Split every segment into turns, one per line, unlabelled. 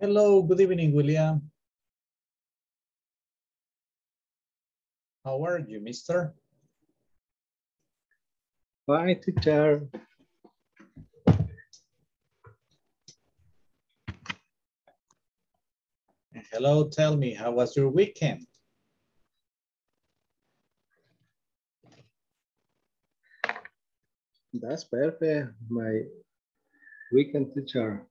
Hello, good evening, William. How are you, mister?
Fine, teacher.
Hello, tell me, how was your weekend?
That's perfect. My weekend teacher.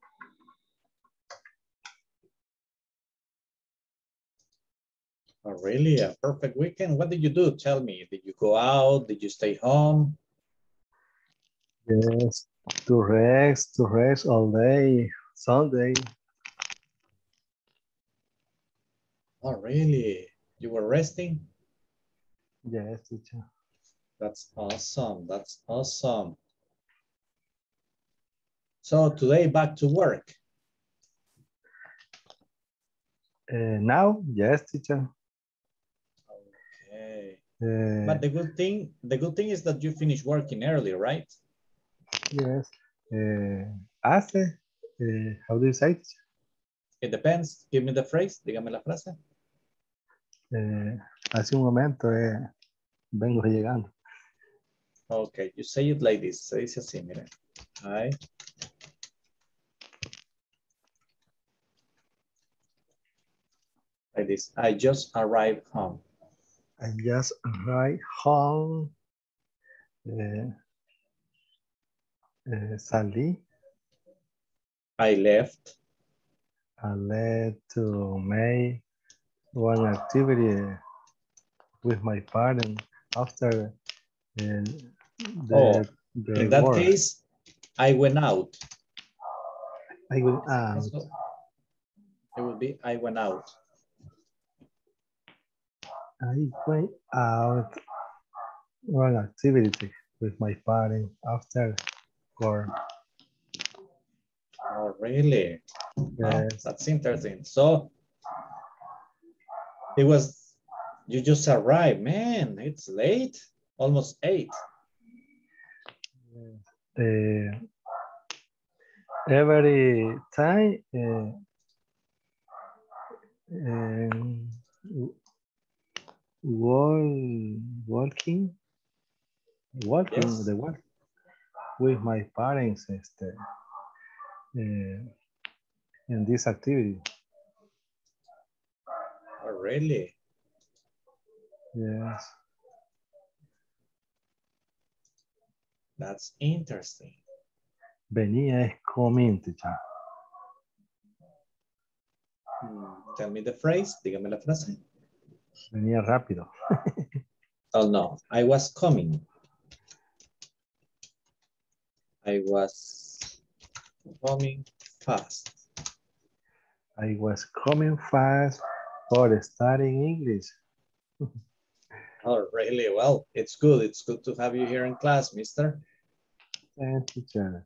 Oh, really? A perfect weekend? What did you do? Tell me. Did you go out? Did you stay home?
Yes, to rest, to rest all day, Sunday.
Oh, really? You were resting?
Yes, teacher.
That's awesome. That's awesome. So today back to work.
Uh, now, yes, teacher. Uh,
But the good thing, the good thing is that you finish working early, right?
yes. Uh, hace, uh, how do you say it?
It depends. Give me the phrase. Dígame la frase.
Eh, hace un momento eh, vengo llegando.
Okay, you say it like this. Se dice así, mire. I like this. I just arrived home.
I just arrived home. Eh, eh, salí.
I left.
I led to make one activity with my parents after uh, the,
Oh,
the
In that case, I went out.
I will out.
So It would be I went out.
I went out one activity with my parents after work.
Oh, really? Oh,
Yes.
that's interesting. So it was, you just arrived, man, it's late, almost eight.
Uh, every time uh, um, wall, walking, walking
Yes.
the walk with my parents este, uh, in this activity.
Oh, really?
Yes.
That's interesting.
Venía es coming, teacher.
Hmm, Tell me the phrase, dígame la frase.
Venía rápido.
Oh, no, I was coming. I was coming fast.
I was coming fast for studying English.
Oh, really? Well, it's good. It's good to have you here in class, mister.
And teacher.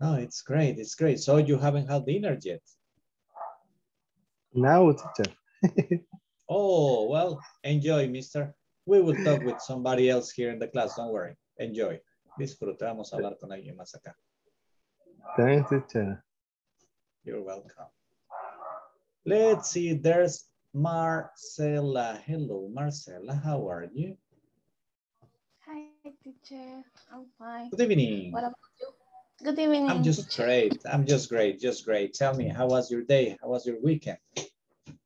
No, it's great. It's great. So you haven't had dinner yet?
Now, teacher.
Oh, well, enjoy, mister. We will talk with somebody else here in the class. Don't worry. Enjoy. Disfrute. Vamos a hablar con alguien más acá.
Thanks, teacher.
You're welcome. Let's see. There's Marcela. Hello, Marcela. How are you?
Hi, teacher. I'm fine.
Good evening.
What about you? Good evening.
I'm just
teacher.
great. I'm just great. Just great. Tell me, how was your day? How was your weekend?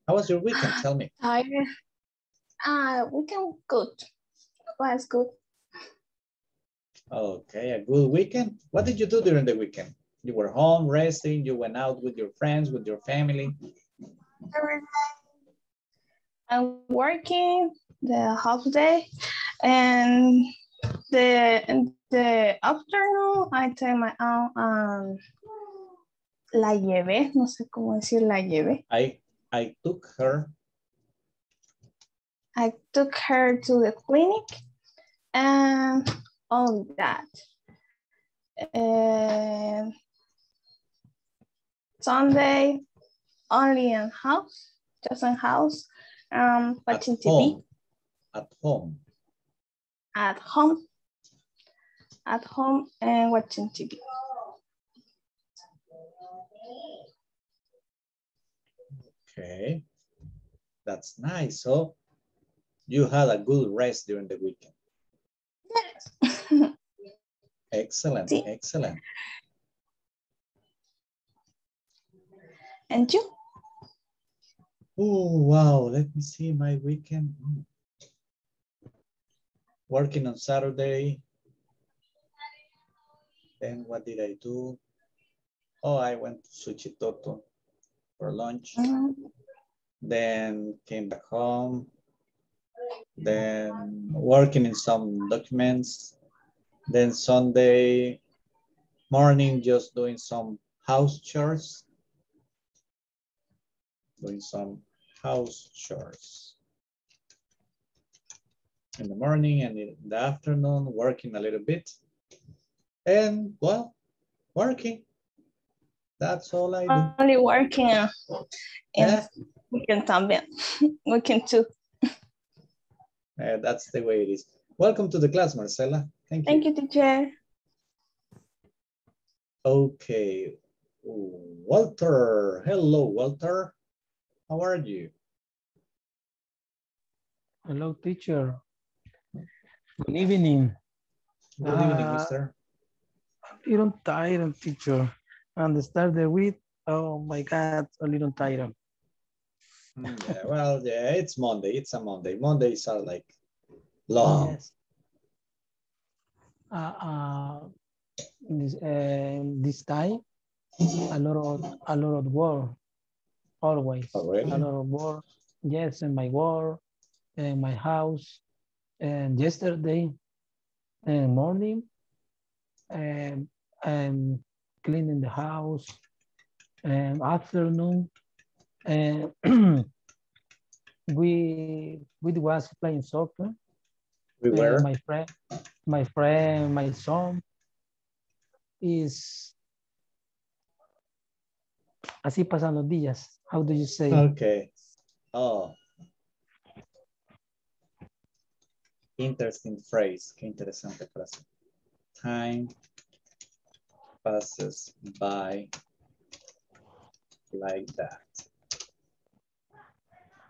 How was your weekend? Tell me.
Tired. Uh, weekend good. Was good.
Okay, a good weekend. What did you do during the weekend? You were home resting, you went out with your friends, with your family.
I'm working the half day and the in the afternoon I take my own um la llevé, no sé cómo decir la llevé.
I I took her.
I took her to the clinic and all that. And Sunday only in house, just in house, um,
At
watching TV
home. At home.
at home, at home and watching TV.
Okay. That's nice. So you had a good rest during the weekend.
Yes.
Excellent,
Sí.
excellent.
and you?
Oh, wow. Let me see my weekend. Working on Saturday. Then what did I do? Oh, I went to Suchitoto for lunch.
Mm,
Then came back home. Then working in some documents. Then Sunday morning, just doing some house chores. Doing some house chores. In the morning and in the afternoon, working a little bit. And well, working. That's all I do.
Only working and
Yeah.
weekend también. Weekend too.
Yeah, that's the way it is. Welcome to the class, Marcela. Thank you.
Thank you, teacher.
Okay. Walter. Hello, Walter. How are you?
Hello, teacher. Good evening.
Good evening,
Uh,
mister.
A little tired, teacher. And the start the week, oh my God, a little tired.
Mm, yeah, well, yeah, it's Monday. It's a Monday. Mondays are like long.
Yes. Uh, uh, this, uh, this time, a lot of, a lot of work, always.
Oh, really?
A lot of work, yes, in my work, in my house. And yesterday, and morning, and, and cleaning the house, and afternoon, and we, we was playing soccer.
We
Uh,
were.
my friend, my friend, my son is así pasan los días. How do you say?
Okay. Oh. Interesting phrase. Qué interesante frase. Time passes by like that.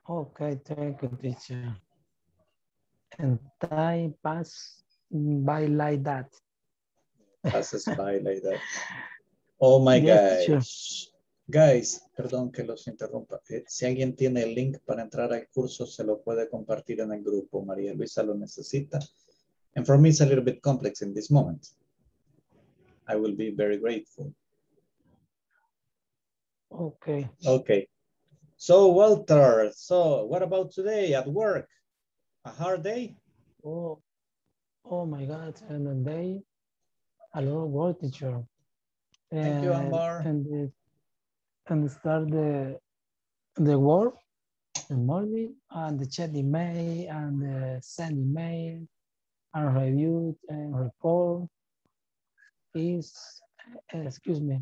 Okay, thank you, teacher. And time pass by like that.
passes by like that. Oh my
Yes,
gosh. Guys, perdón que los interrumpa. Eh, Si alguien tiene el link para entrar al curso, se lo puede compartir en el grupo. María Luisa lo necesita. And for me, it's a little bit complex in this moment. I will be very grateful.
Okay.
Okay. So, Walter, so what about today at work? A hard day?
Oh, oh my God. And a day, a lot of work, teacher.
Thank you,
And-
Ambar.
And, the- and start the, the work in the morning and the check email and the send email and review and report is, uh, excuse me,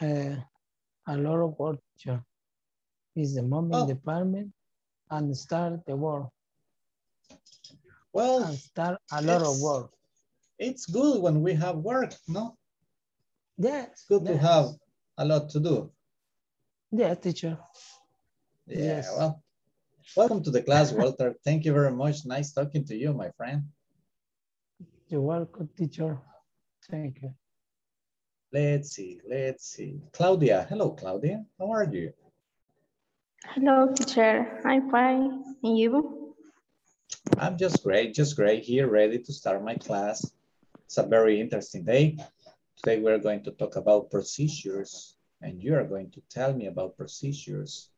uh, a lot of work, teacher. Is the moment
Oh.
department and start the work
Well,
and start a lot of work.
it's good when we have work, no?
Yes.
It's good to have a lot to do.
Yeah, teacher.
Yeah,
Yes.
well, welcome to the class, Walter. Thank you very much. Nice talking to you, my friend.
You're welcome, teacher. Thank you.
Let's see, let's see. Claudia, hello, Claudia. How are you?
Hello, teacher. I'm fine. And you?
I'm just great, just great here, ready to start my class. It's a very interesting day. Today we're going to talk about procedures and you are going to tell me about procedures.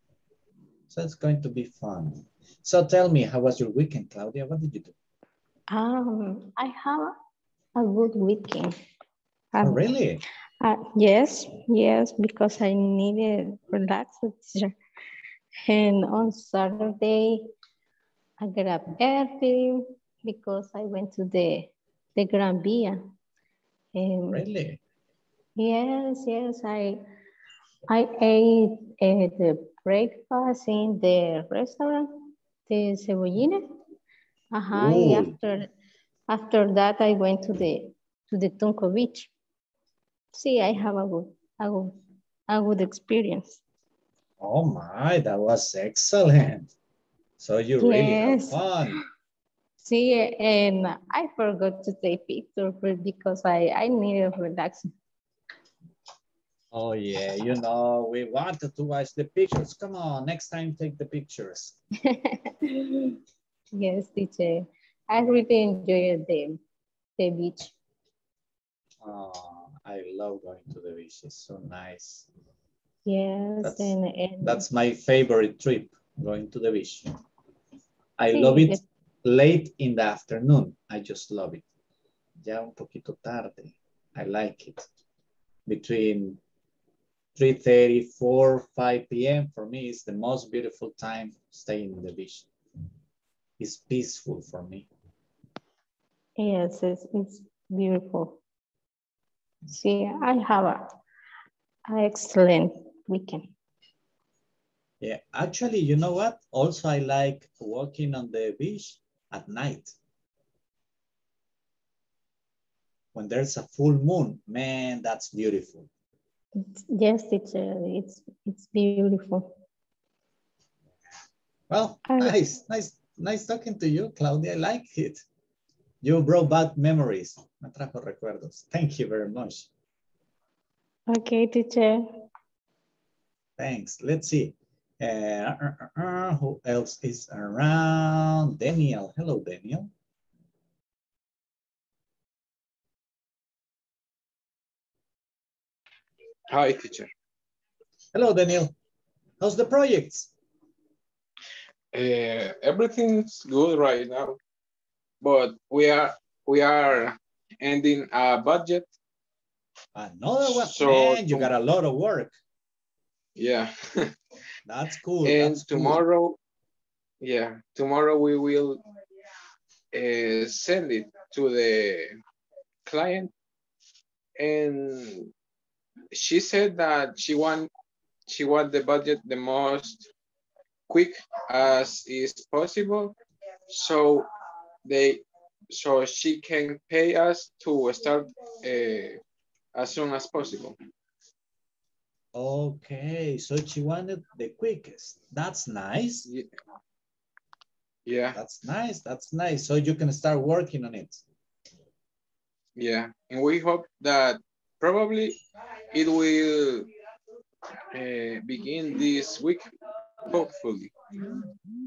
So it's going to be fun. So tell me, how was your weekend, Claudia? What did you do?
Um, I have a good weekend.
Oh,
Um,
really?
uh, yes, yes, because I needed relax. And on Saturday, I got up early because I went to the the Gran Via. And
Really?
Yes, yes, I I ate uh, the breakfast in the restaurant, the Cebollina. Uh-huh, and after after that I went to the to the Tunco Beach. See, I have a good a good a good experience.
Oh my, that was excellent. So you really had
Yes.
fun.
See, and I forgot to take pictures because I, I needed relaxing.
Oh yeah, you know, we wanted to watch the pictures. Come on, next time take the pictures.
yes, teacher. I really enjoyed the, the beach.
Oh, I love going to the beach. It's so nice.
Yes,
That's-
and, and
That's my favorite trip, going to the beach. I
Sí,
love it
es-
late in the afternoon. I just love it. Ya un poquito tarde. I like it. Between 3.30, 4, 5 p.m. for me is the most beautiful time staying in the beach. It's peaceful for me.
Yes, it's, it's beautiful. See, I have a, a excellent weekend.
Yeah, actually, you know what? Also, I like walking on the beach at night. When there's a full moon, man, that's beautiful.
It's, yes, teacher, uh, it's, it's beautiful.
Well,
I-
nice, nice, nice talking to you, Claudia. I like it. You brought back memories. Me trajo recuerdos. Thank you very much.
Okay, teacher.
Thanks. Let's see. Uh, uh, uh, uh, who else is around? Daniel. Hello, Daniel.
Hi, teacher.
Hello, Daniel. How's the projects?
Uh, everything's good right now, but we are we are ending a budget.
Another one.
So
Man, you got a lot of work.
Yeah,
That's cool.
and
That's cool.
tomorrow, yeah, tomorrow we will uh, send it to the client, and she said that she want she want the budget the most quick as is possible, so they so she can pay us to start uh, as soon as possible.
Okay, so she wanted the quickest. That's nice.
Ye- Yeah,
That's nice. That's nice. So you can start working on it.
yeah, and we hope that probably it will uh, begin this week, hopefully.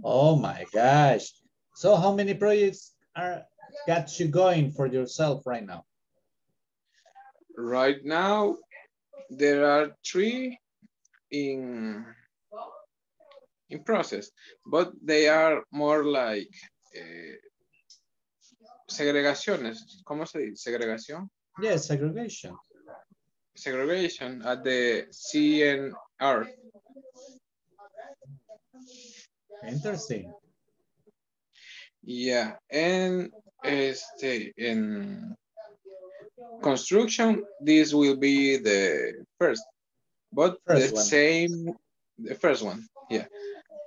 Oh my gosh. So how many projects are got you going for yourself right now?
Right now, there are three in in process, but they are more like eh, segregaciones. ¿Cómo se dice? Segregación.
Yes, segregation.
Segregation at the CNR.
Interesting.
Yeah, and este in construction, this will be the first, but
First
the
one.
same, the first one, yeah.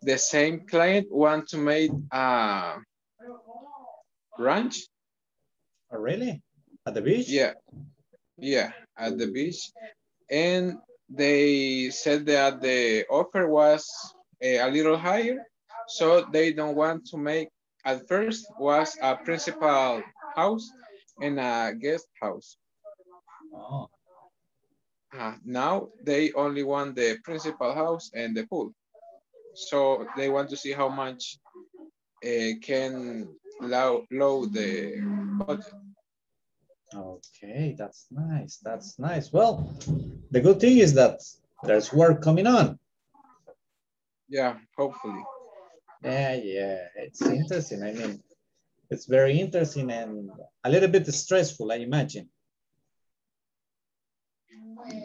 The same client want to make a ranch,
Oh, really? At the beach?
yeah, yeah, at the beach, and they said that the offer was eh, a little higher, so they don't want to make. At first was a principal house and a guest house.
Oh,
Uh, now they only want the principal house and the pool. So they want to see how much uh, can low, low the budget.
okay. That's nice. That's nice. Well, the good thing is that there's work coming on.
Yeah, hopefully.
Yeah, yeah. It's interesting. I mean, it's very interesting and a little bit stressful, I imagine.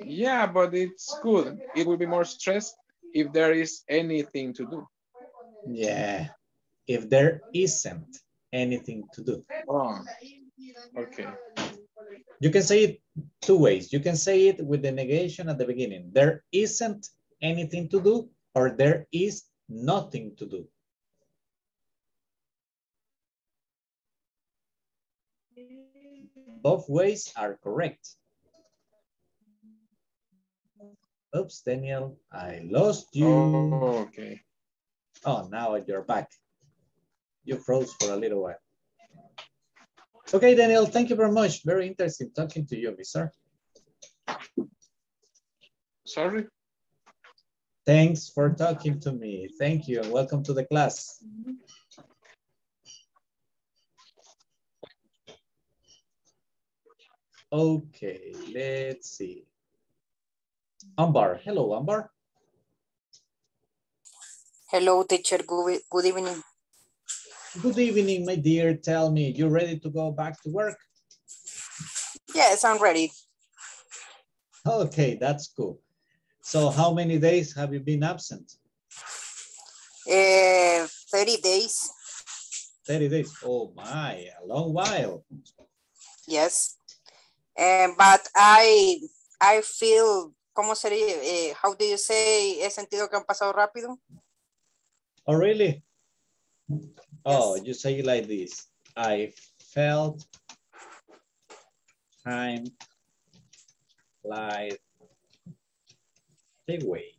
Yeah, but it's good. It will be more stress if there is anything to do.
Yeah. If there isn't anything to do.
Oh, okay.
You can say it two ways. You can say it with the negation at the beginning. There isn't anything to do or there is nothing to do. Both ways are correct. Oops, Daniel, I lost you.
Oh, okay.
Oh, now you're back. You froze for a little while. Okay, Daniel, thank you very much. Very interesting talking to you, mister.
Sorry?
Thanks for talking to me. Thank you and welcome to the class. Okay, let's see. Ambar, hello, Ambar.
Hello, teacher. Good, good evening.
Good evening, my dear. Tell me, you ready to go back to work?
Yes, I'm ready.
Okay, that's cool. So how many days have you been absent?
Uh, 30 days.
30 days. Oh my, a long while.
Yes. Um, but I, I feel, ¿cómo sería? Eh, how do you say? He sentido que han pasado rápido.
Oh, really? Oh, you say it like this. I felt time like the way.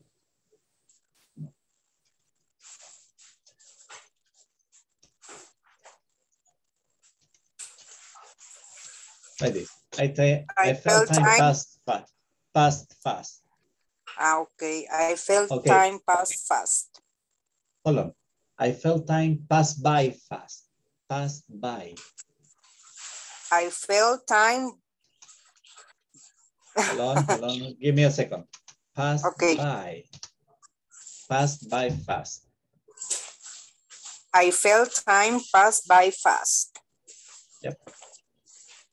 Like this. I, I, I felt time, time passed fast. Passed fast.
Ah, okay. I felt
Okay.
time pass fast.
Hold on. I felt time pass by fast. Passed by.
I felt time.
Hold on, hold on. Give me a second. Passed
Okay.
by. Passed by fast.
I felt time pass by fast.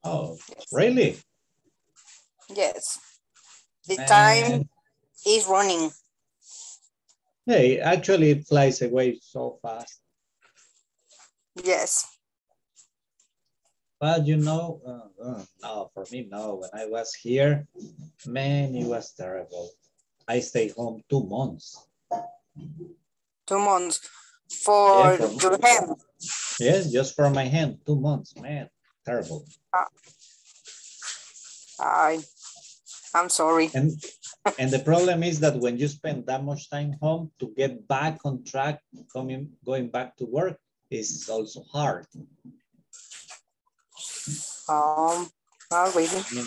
Oh, really?
Yes. The
Man.
time is running.
Hey, actually it flies away so fast.
Yes.
But you know, uh, uh, no, for me, no. When I was here, man, it was terrible. I stayed home two months.
Two months for
Yeah, for-
your hand.
Yes, just for my hand, two months, man, terrible.
I, I'm sorry.
And and the problem is that when you spend that much time home to get back on track, coming going back to work is also hard.
Um, not really.
I mean,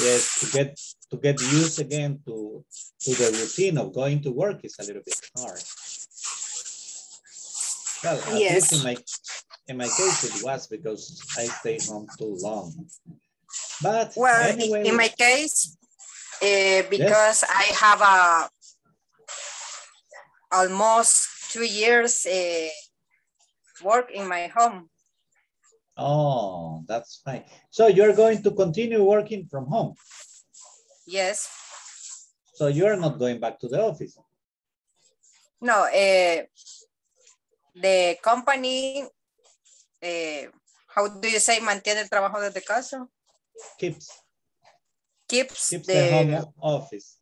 yes, to get to get used again to to the routine of going to work is a little bit hard. Well, at least
Yes.
in my in my case it was because I stayed home too long. But
Well,
anyway,
in my case, uh, because I have a almost two years uh, work in my home.
oh, that's fine. So you're going to continue working from home.
Yes.
So you're not going back to the office.
No, uh, the company, uh, how do you say, mantiene el trabajo desde casa?
Keeps
Keeps,
keeps
the,
the home office.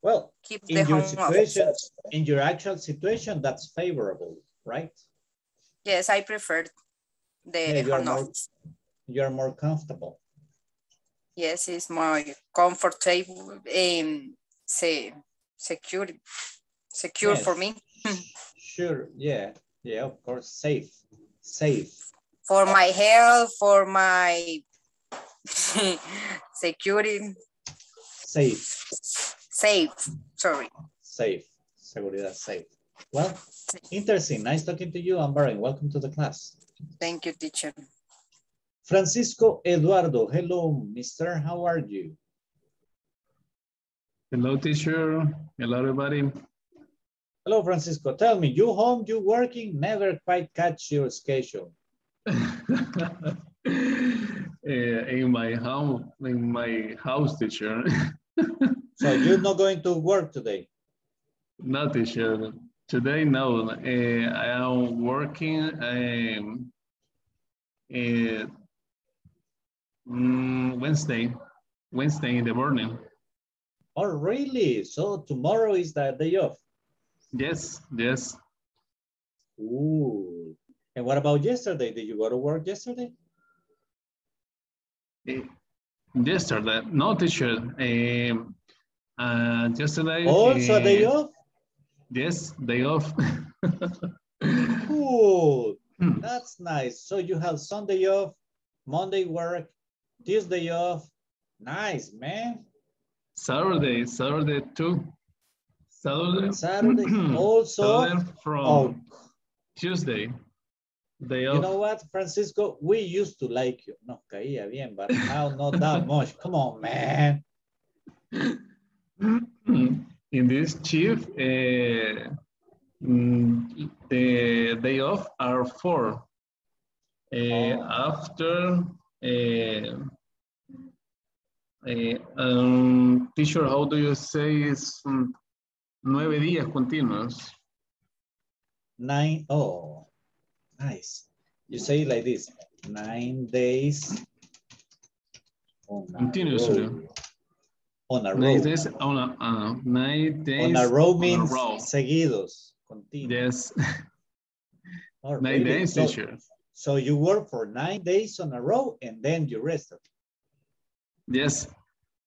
Well,
keep the
in your
home
situation,
office.
in your actual situation, that's favorable, right?
Yes, I prefer the
Yeah, you are
home
more-
office.
You're more comfortable.
Yes, it's more comfortable and say, secure, secure for me.
Sure, yeah, yeah, of course, safe, safe.
For my health, for my security,
Safe,
safe, sorry.
safe, seguridad, safe. Well, interesting, nice talking to you, Amber, and welcome to the class.
Thank you, teacher.
Francisco Eduardo, hello, mister, how are you?
Hello, teacher. Hello, everybody.
Hello, Francisco, tell me, you home, you working, never quite catch your schedule.
Eh, in my home, in my house, teacher.
So you're not going to work today?
no, teacher. Today, no. Eh, I am working um, mm, Wednesday, Wednesday in the morning.
Oh, really? So tomorrow is the day off?
Yes, yes.
Ooh. And what about yesterday? Did you go to work yesterday?
Eh, Yesterday, no, teacher. Um, uh, yesterday.
Also a day
uh,
off?
Yes, day off.
Cool.
Hmm.
That's nice. So you have Sunday off, Monday work, Tuesday off. Nice, man.
Saturday, Saturday too. Saturday.
Saturday also.
Saturday from
Oh,
Tuesday.
You know what, Francisco? We used to like you. No, caía bien, but now not that much. Come on, man.
In this shift, uh, the day off are four. Uh,
Oh.
After, uh, uh, um, teacher, how do you say is mm, nueve días continuos?
Nine, oh, nice. You say it like this, nine days. on a
Continuously.
On a
Nine
row.
days on a, uh, nine days.
On a row
on a
means
row.
seguidos, continuous.
Yes, nine
really?
days,
So-
teacher.
So you work for nine days on a row and then you rested.
Yes.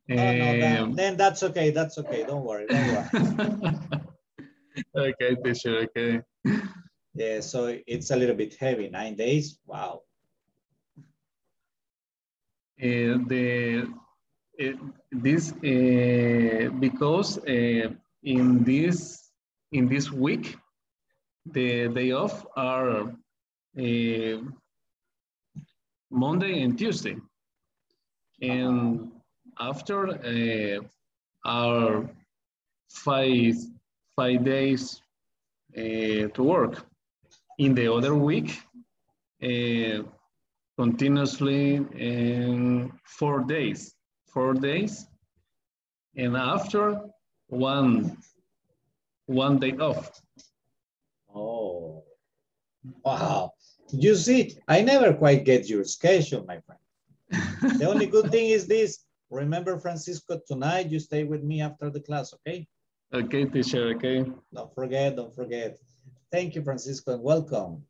Oh, no, that-
Um,
then that's okay, that's okay, don't worry, don't worry.
okay, teacher, okay.
Yeah, so it's a little bit heavy, nine days, wow.
Uh, the uh, this uh, because in this in this week the day off are Monday and Tuesday, and after are five five days to work. In the other week, uh, continuously in four days, four days, and after one one day off.
Oh, wow. You see, I never quite get your schedule, my friend. The only good thing is this, remember Francisco, tonight you stay with me after the class, okay?
Okay, teacher. Okay,
Don't forget, don't forget. Thank you, Francisco, and welcome.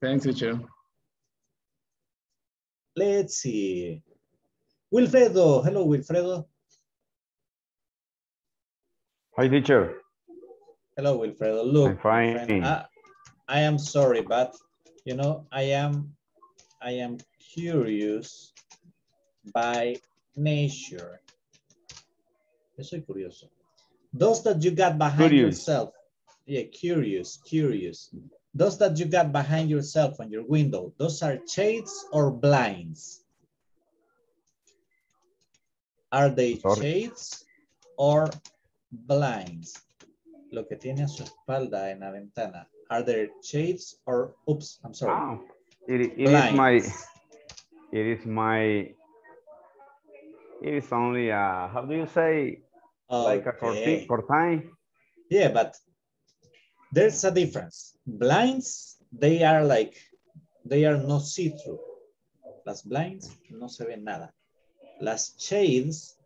thanks, teacher.
Let's see. Wilfredo, hello, Wilfredo.
Hi, teacher.
Hello, Wilfredo. Look,
I'm fine.
I, I am sorry, but you know, I am, I am curious by nature. Yo soy curioso. Those that you got behind
Curious.
yourself, yeah, curious, curious. Those that you got behind yourself on your window, those are shades or blinds? Are they
Sorry.
shades or blinds? Lo que tiene a su espalda en la ventana. Are there shades or, oops, I'm sorry.
Ah, it, it is my, it is my, it is only a, how do you say, like a curtain?
Yeah, but there's a difference. Blinds, they are like, they are no see-through. Las blinds no se ve nada. Las shades,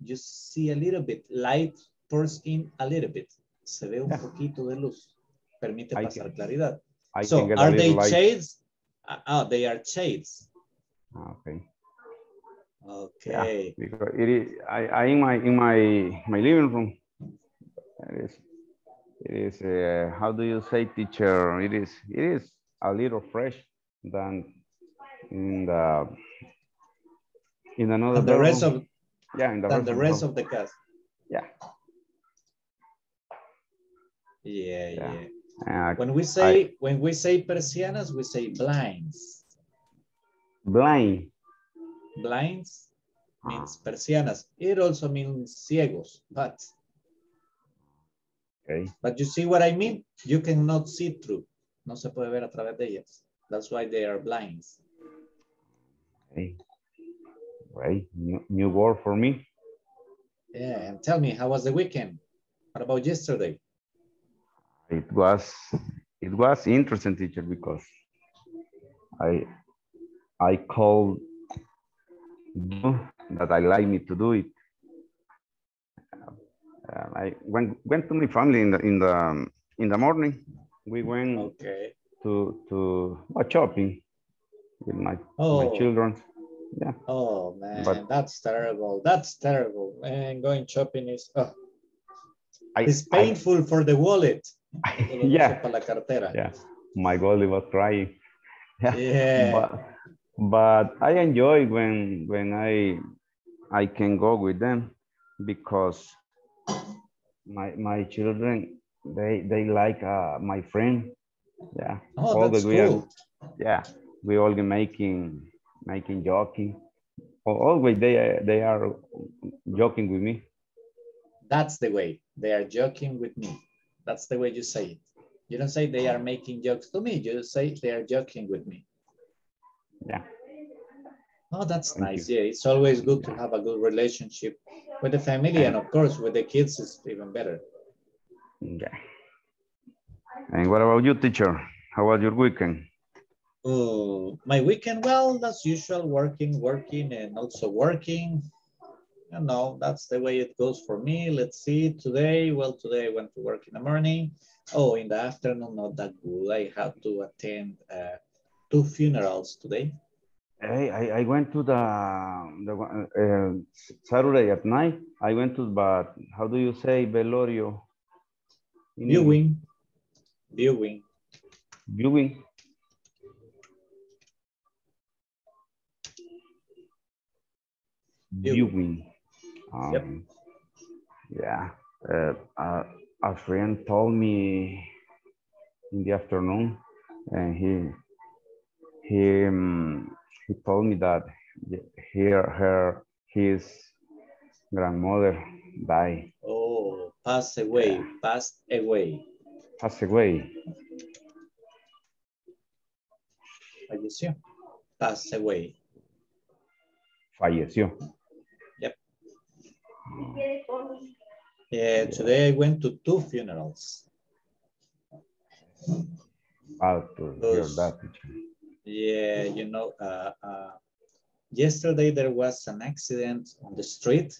you see a little bit, light pours in a little bit. Se ve un poquito de luz. Permite
I
pasar
can-
claridad.
I
So
can get a
are they
light.
shades? Ah, Oh, they are shades.
Ah, Okay.
Okay.
Because it is, I, I in my, in my, my living room. It is, it is, uh, how do you say, teacher? It is, it is a little fresh than in the, in another.
And the rest of,
Yeah, in the
than
rest
the rest
house.
of the cast.
Yeah.
Yeah,
Yeah.
yeah.
Uh,
When we say, when we say persianas, we say blinds.
blind.
Blinds means persianas. It also means ciegos, but,
Okay.
but you see what I mean? You cannot see through. No se puede ver a través de ellas. That's why they are blinds.
Okay. Right. New, new word for me.
Yeah, and tell me, how was the weekend? What about yesterday?
It was it was interesting, teacher, because I I called that I like me to do it. Uh, I went went to my family in the in the um, in the morning. We went
Okay.
to to shopping with my
Oh,
my children. Yeah.
Oh man,
But-
that's terrible. That's terrible. And going shopping is oh,
I,
it's
I-
painful for the wallet. Doloroso
yeah,
la cartera.
yeah. My goalie was crying.
Yeah.
But, but I enjoy when when I I can go with them because my my children they they like uh, my friend. Yeah.
Oh,
All
that's
the we are- yeah we all making making joking always they they are joking with me
That's the way. They are joking with me. That's the way you say it. You don't say they are making jokes to me. You say they are joking with me.
yeah
Oh, that's
Thank
nice. Yeah, it's always good to have a good relationship with the family and of course with the kids is even better.
yeah and what about you teacher how was your weekend
Oh, my weekend, well, that's usual, working, working, and also working. You know, that's the way it goes for me. Let's see, today, well, today I went to work in the morning. Oh, in the afternoon, not that good. I had to attend uh, two funerals today.
Hey, I, I went to the, the uh, Saturday at night. I went to, but how do you say velorio? in?
Viewing, viewing.
Viewing.
Viewing.
Viewing.
Yep.
Um, Yeah. Uh, uh, a friend told me in the afternoon, and he he um, he told me that here her his grandmother died,
Oh, pass away,
Yeah.
passed away.
passed away.
Falleció. Passed away.
Falleció.
Yeah, today I went to two funerals.
Bad to hear that. teacher.
Yeah, you know, uh, uh, yesterday there was an accident on the street,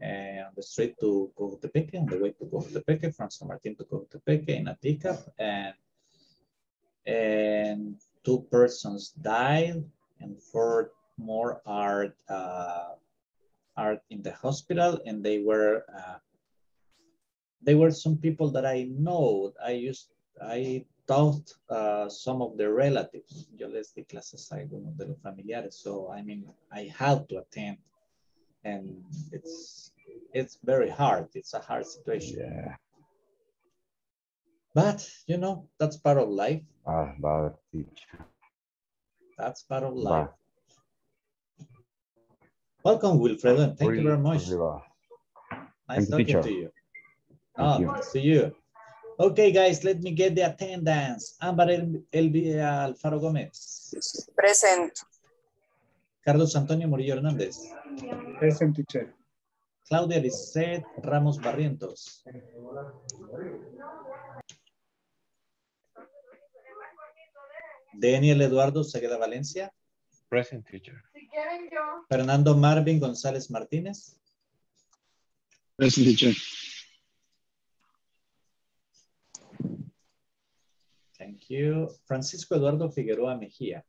uh, on the street to Cojutepeque, on the way to Cojutepeque, from San Martin to Cojutepeque in a pickup, and and two persons died, and four more are uh, are in the hospital, and they were uh, they were some people that I know. I used I taught uh, some of the relatives. Yo les di clases a algunos de los familiares. So, I mean, I had to attend and it's, it's very hard. It's a hard situation,
Yeah,
but you know, that's part of life.
bad, bad teacher.
That's part of
Bad.
life. Welcome, Wilfredo, and thank you very much. Nice
Thank you,
talking
teacher.
to you.
Thank
Ah,
you.
nice to you. Okay, guys, let me get the attendance. Amber El- Elvia Alfaro Gómez.
Present.
Carlos Antonio Murillo Hernández.
Present teacher.
Claudia Lisset Ramos Barrientos. Daniel Eduardo Segueda Valencia.
Present teacher.
Fernando Marvin González Martínez.
Present teacher.
Thank you. Francisco Eduardo Figueroa Mejía.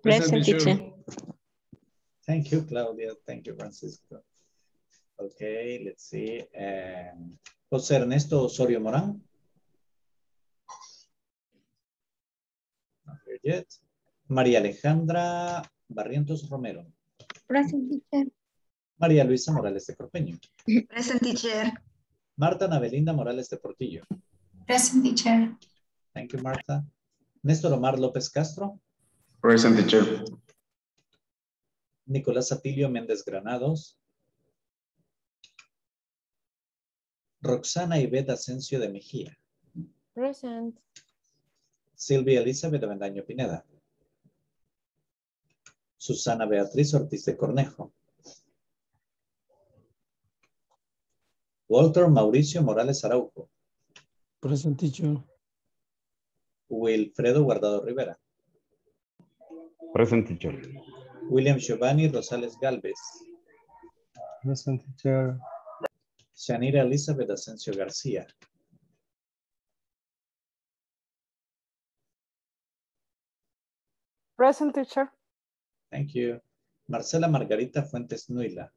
Present teacher.
Thank you, Claudia. Thank you, Francisco. Okay, let's see. Um, José Ernesto Osorio Morán. Not here yet. María Alejandra Barrientos Romero.
Present teacher.
María Luisa Morales de Corpeño.
Present teacher.
Marta Navelinda Morales de Portillo.
Present teacher.
Thank you, Marta. Néstor Omar López Castro.
Present teacher.
Nicolás Atilio Méndez Granados. Roxana Ivette Asensio de Mejía.
Present.
Silvia Elizabeth Avendaño Pineda. Susana Beatriz Ortiz de Cornejo. Walter Mauricio Morales Araujo.
Present teacher.
Wilfredo Guardado Rivera.
Present teacher.
William Giovanni Rosales Galvez.
Present teacher.
Shanira Elizabeth Asensio García.
Present teacher.
Thank you. Marcela Margarita Fuentes Nuila.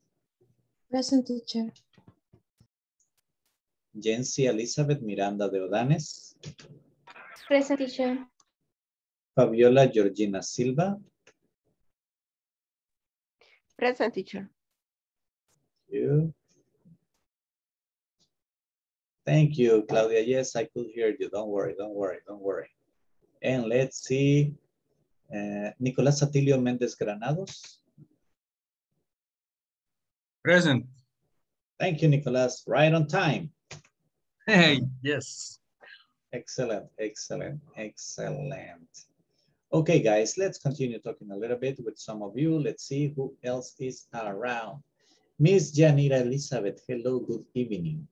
Present teacher.
Jency Elizabeth Miranda de Odanes.
Present teacher.
Fabiola Georgina Silva.
Present teacher.
You. Thank you, Claudia. Yes, I could hear you. Don't worry, don't worry, don't worry. And let's see. Uh, Nicolás Atilio Méndez Granados.
Present.
Thank you, Nicolás. Right on time.
Hey, yes.
Excellent, excellent, excellent. Okay, guys, let's continue talking a little bit with some of you. Let's see who else is around. Miss Janira Elizabeth, hello, good evening.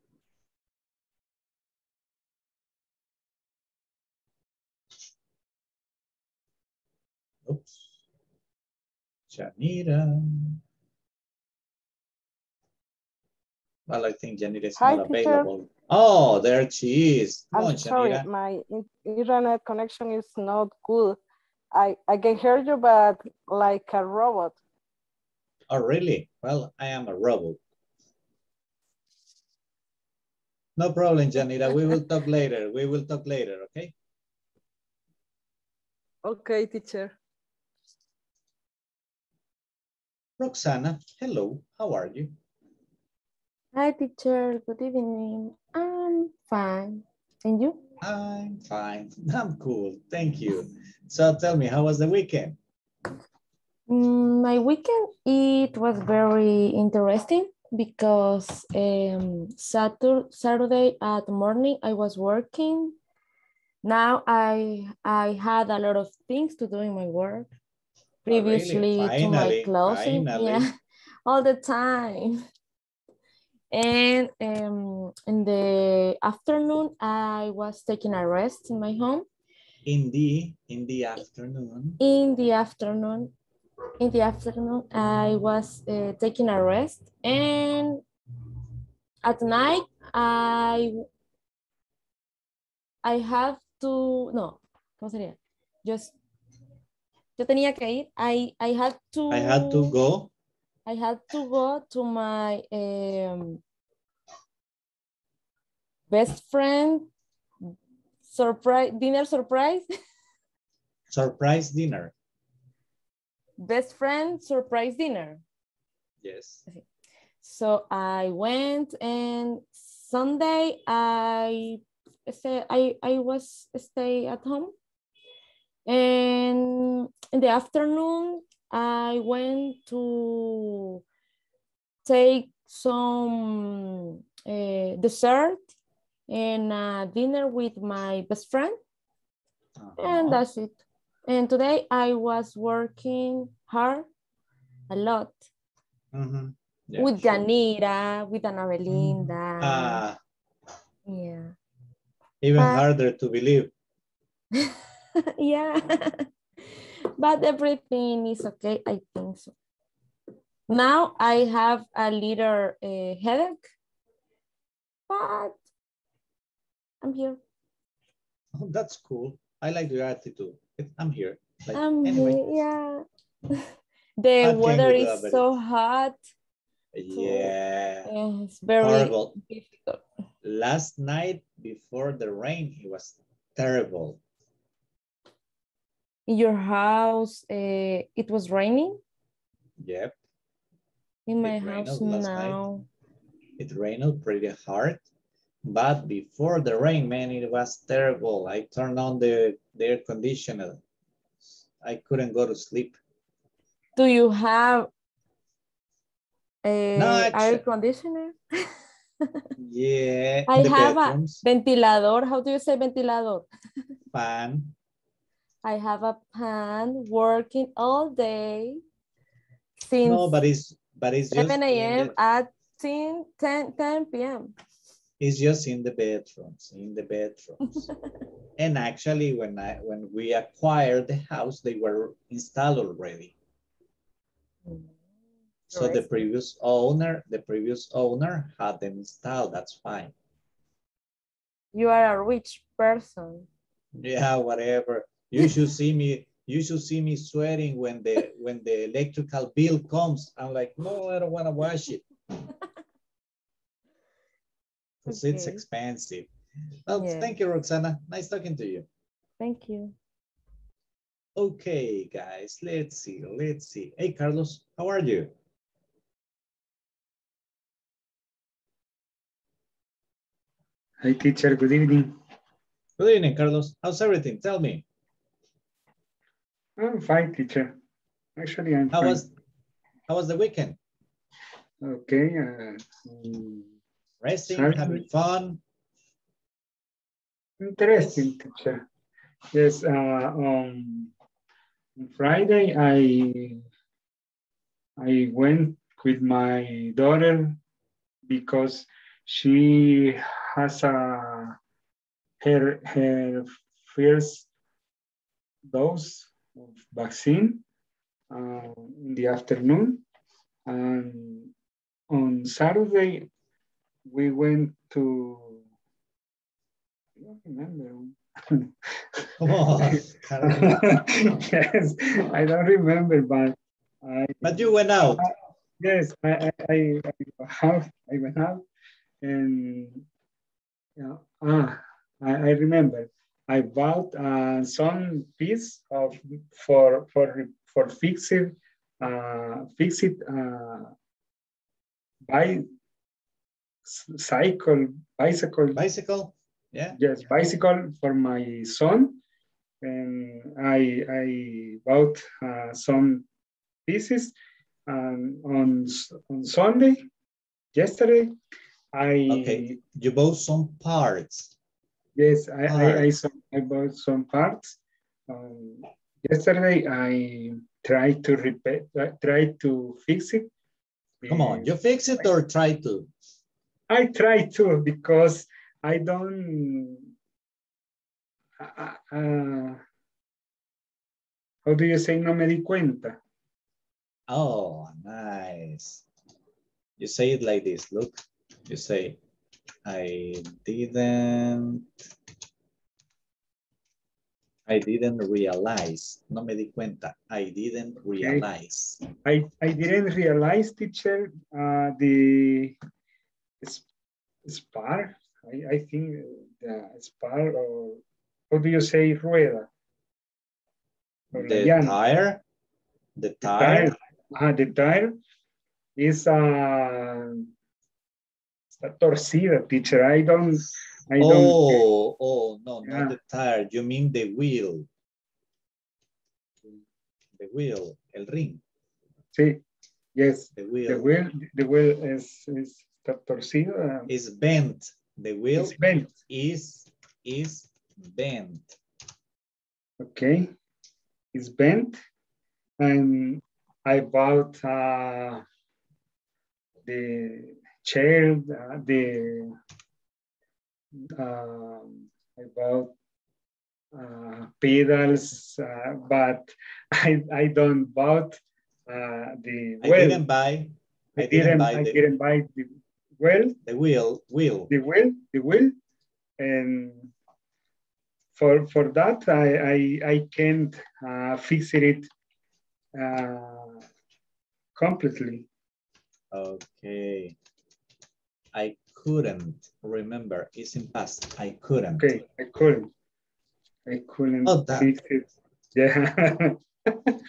Oops. Janira. Well, I think Janira is
Hi,
not
teacher.
available. Oh, there she is. Come
I'm
on,
sorry,
Janira.
my internet connection is not good. I, I can hear you, but like a robot.
Oh, really? Well, I am a robot. No problem, Janira. We will talk later. We will talk later, okay?
Okay, teacher.
Roxana, hello. How are you?
Hi, teacher. Good evening. I'm fine. And you?
I'm fine. I'm cool. Thank you. So tell me, how was the weekend?
Mm, my weekend, it was very interesting because um, Saturday, Saturday at morning I was working. Now I I had a lot of things to do in my work.
really?
Previously to my closing,
finally.
yeah, all the time. And um, in the afternoon, I was taking a rest in my home.
In the in the afternoon.
In the afternoon, in the afternoon, I was uh, taking a rest, and at night, I I have to no, ¿cómo sería? Just yo tenía que ir. I I had to.
I had to go.
I had to go to my um, best friend surprise dinner surprise
Surprise dinner.
best friend surprise dinner.
Yes.
So I went and Sunday I stay, I I was stay at home. And in the afternoon I went to take some uh, dessert and uh, dinner with my best friend. And that's it. And today I was working hard a lot
Mhm. Yeah,
with
sure.
Janira, with Ana Belinda.
Ah,
Yeah.
even harder to believe.
yeah. but everything is okay, I think so. Now I have a little uh, headache, but I'm here.
Oh, that's cool. I like your attitude. I'm here. Like,
I'm
anyway,
here, yeah. the
can
weather is so hot.
yeah.
Yeah, it's very
Horrible.
difficult.
Last night before the rain, it was terrible.
In your house, uh, it was raining.
Yep.
In my
It
house
last night.
now.
It rained pretty hard. But before the rain, man, it was terrible. I turned on the, the air conditioner. I couldn't go to sleep.
Do you have a
No,
air conditioner?
Yeah.
I have a
bedrooms,
ventilador. How do you say ventilador?
fan.
I have a pan working all day since
No, but it's but it's just
7 a.m. at 10, 10, 10 p.m.
It's just in the bedrooms, in the bedrooms. and actually, when I when we acquired the house, they were installed already. Mm. So oh,
the
previous owner, the previous owner had them installed. That's fine.
You are a rich person.
Yeah, whatever. You should see me You should see me sweating when the when the electrical bill comes. I'm like, no, I don't want to wash it. Because it's
Okay.
expensive. Well,
Yeah.
thank you, Roxana. Nice talking to you.
Thank you.
Okay, guys, let's see, let's see. Hey, Carlos, how are you?
Hi, teacher. Good evening.
Good evening, Carlos. How's everything? Tell me.
I'm fine, teacher. Actually, I'm
How
fine.
was how was the weekend?
Okay. Uh,
Resting,
Saturday.
having fun?
interesting, teacher. Yes. Uh, on on Friday, I I went with my daughter because she has a her her first dose vaccine uh, in the afternoon, and on Saturday we went to. I don't remember.
Carlos.
yes, I don't remember, but I.
But you went out.
Yes, I, I, I, I have, I went out, and yeah, ah, I, I remember. I bought uh, some piece of for for for fixed uh, fixed uh, by cycle bicycle.
Bicycle? Yeah.
Yes bicycle for my son. And I I bought uh, some pieces and on on Sunday yesterday. I
Okay, you bought some parts.
Yes, I, I, I, some, I bought some parts. Um, yesterday, I tried to repair, tried to fix it.
Come on, you fix it or try to?
I try to because I don't. Uh, uh, how do you say no me di cuenta?
Oh, nice. You say it like this. Look, you say, I didn't. I didn't realize. No me di cuenta. I didn't realize.
I, I didn't realize, teacher, uh, the spar. I, I think the spar or how do you say rueda? Or la
The
llanta.
tire, the
The
tire.
tire. Ah, the tire is uh, está torcida, teacher. I don't, I don't.
Oh, oh, no,
Yeah.
not the tire. You mean the wheel. The wheel, el ring.
Sí, yes.
The wheel.
The wheel, the wheel is, is torcida.
is bent. The wheel
It's bent.
is is bent.
Okay, it's bent, and I bought uh, the chair, uh, the um, I uh, pedals, uh, but I I don't bought uh, the
I
well.
didn't buy.
I
I
didn't.
didn't buy
I
the,
didn't buy the well.
the wheel. Wheel.
the wheel, the wheel, and for for that I I, I can't uh, fix it uh, completely.
Okay. I couldn't remember. It's in past. I couldn't.
Okay, I couldn't. I couldn't
Oh, that-
fix it. Yeah.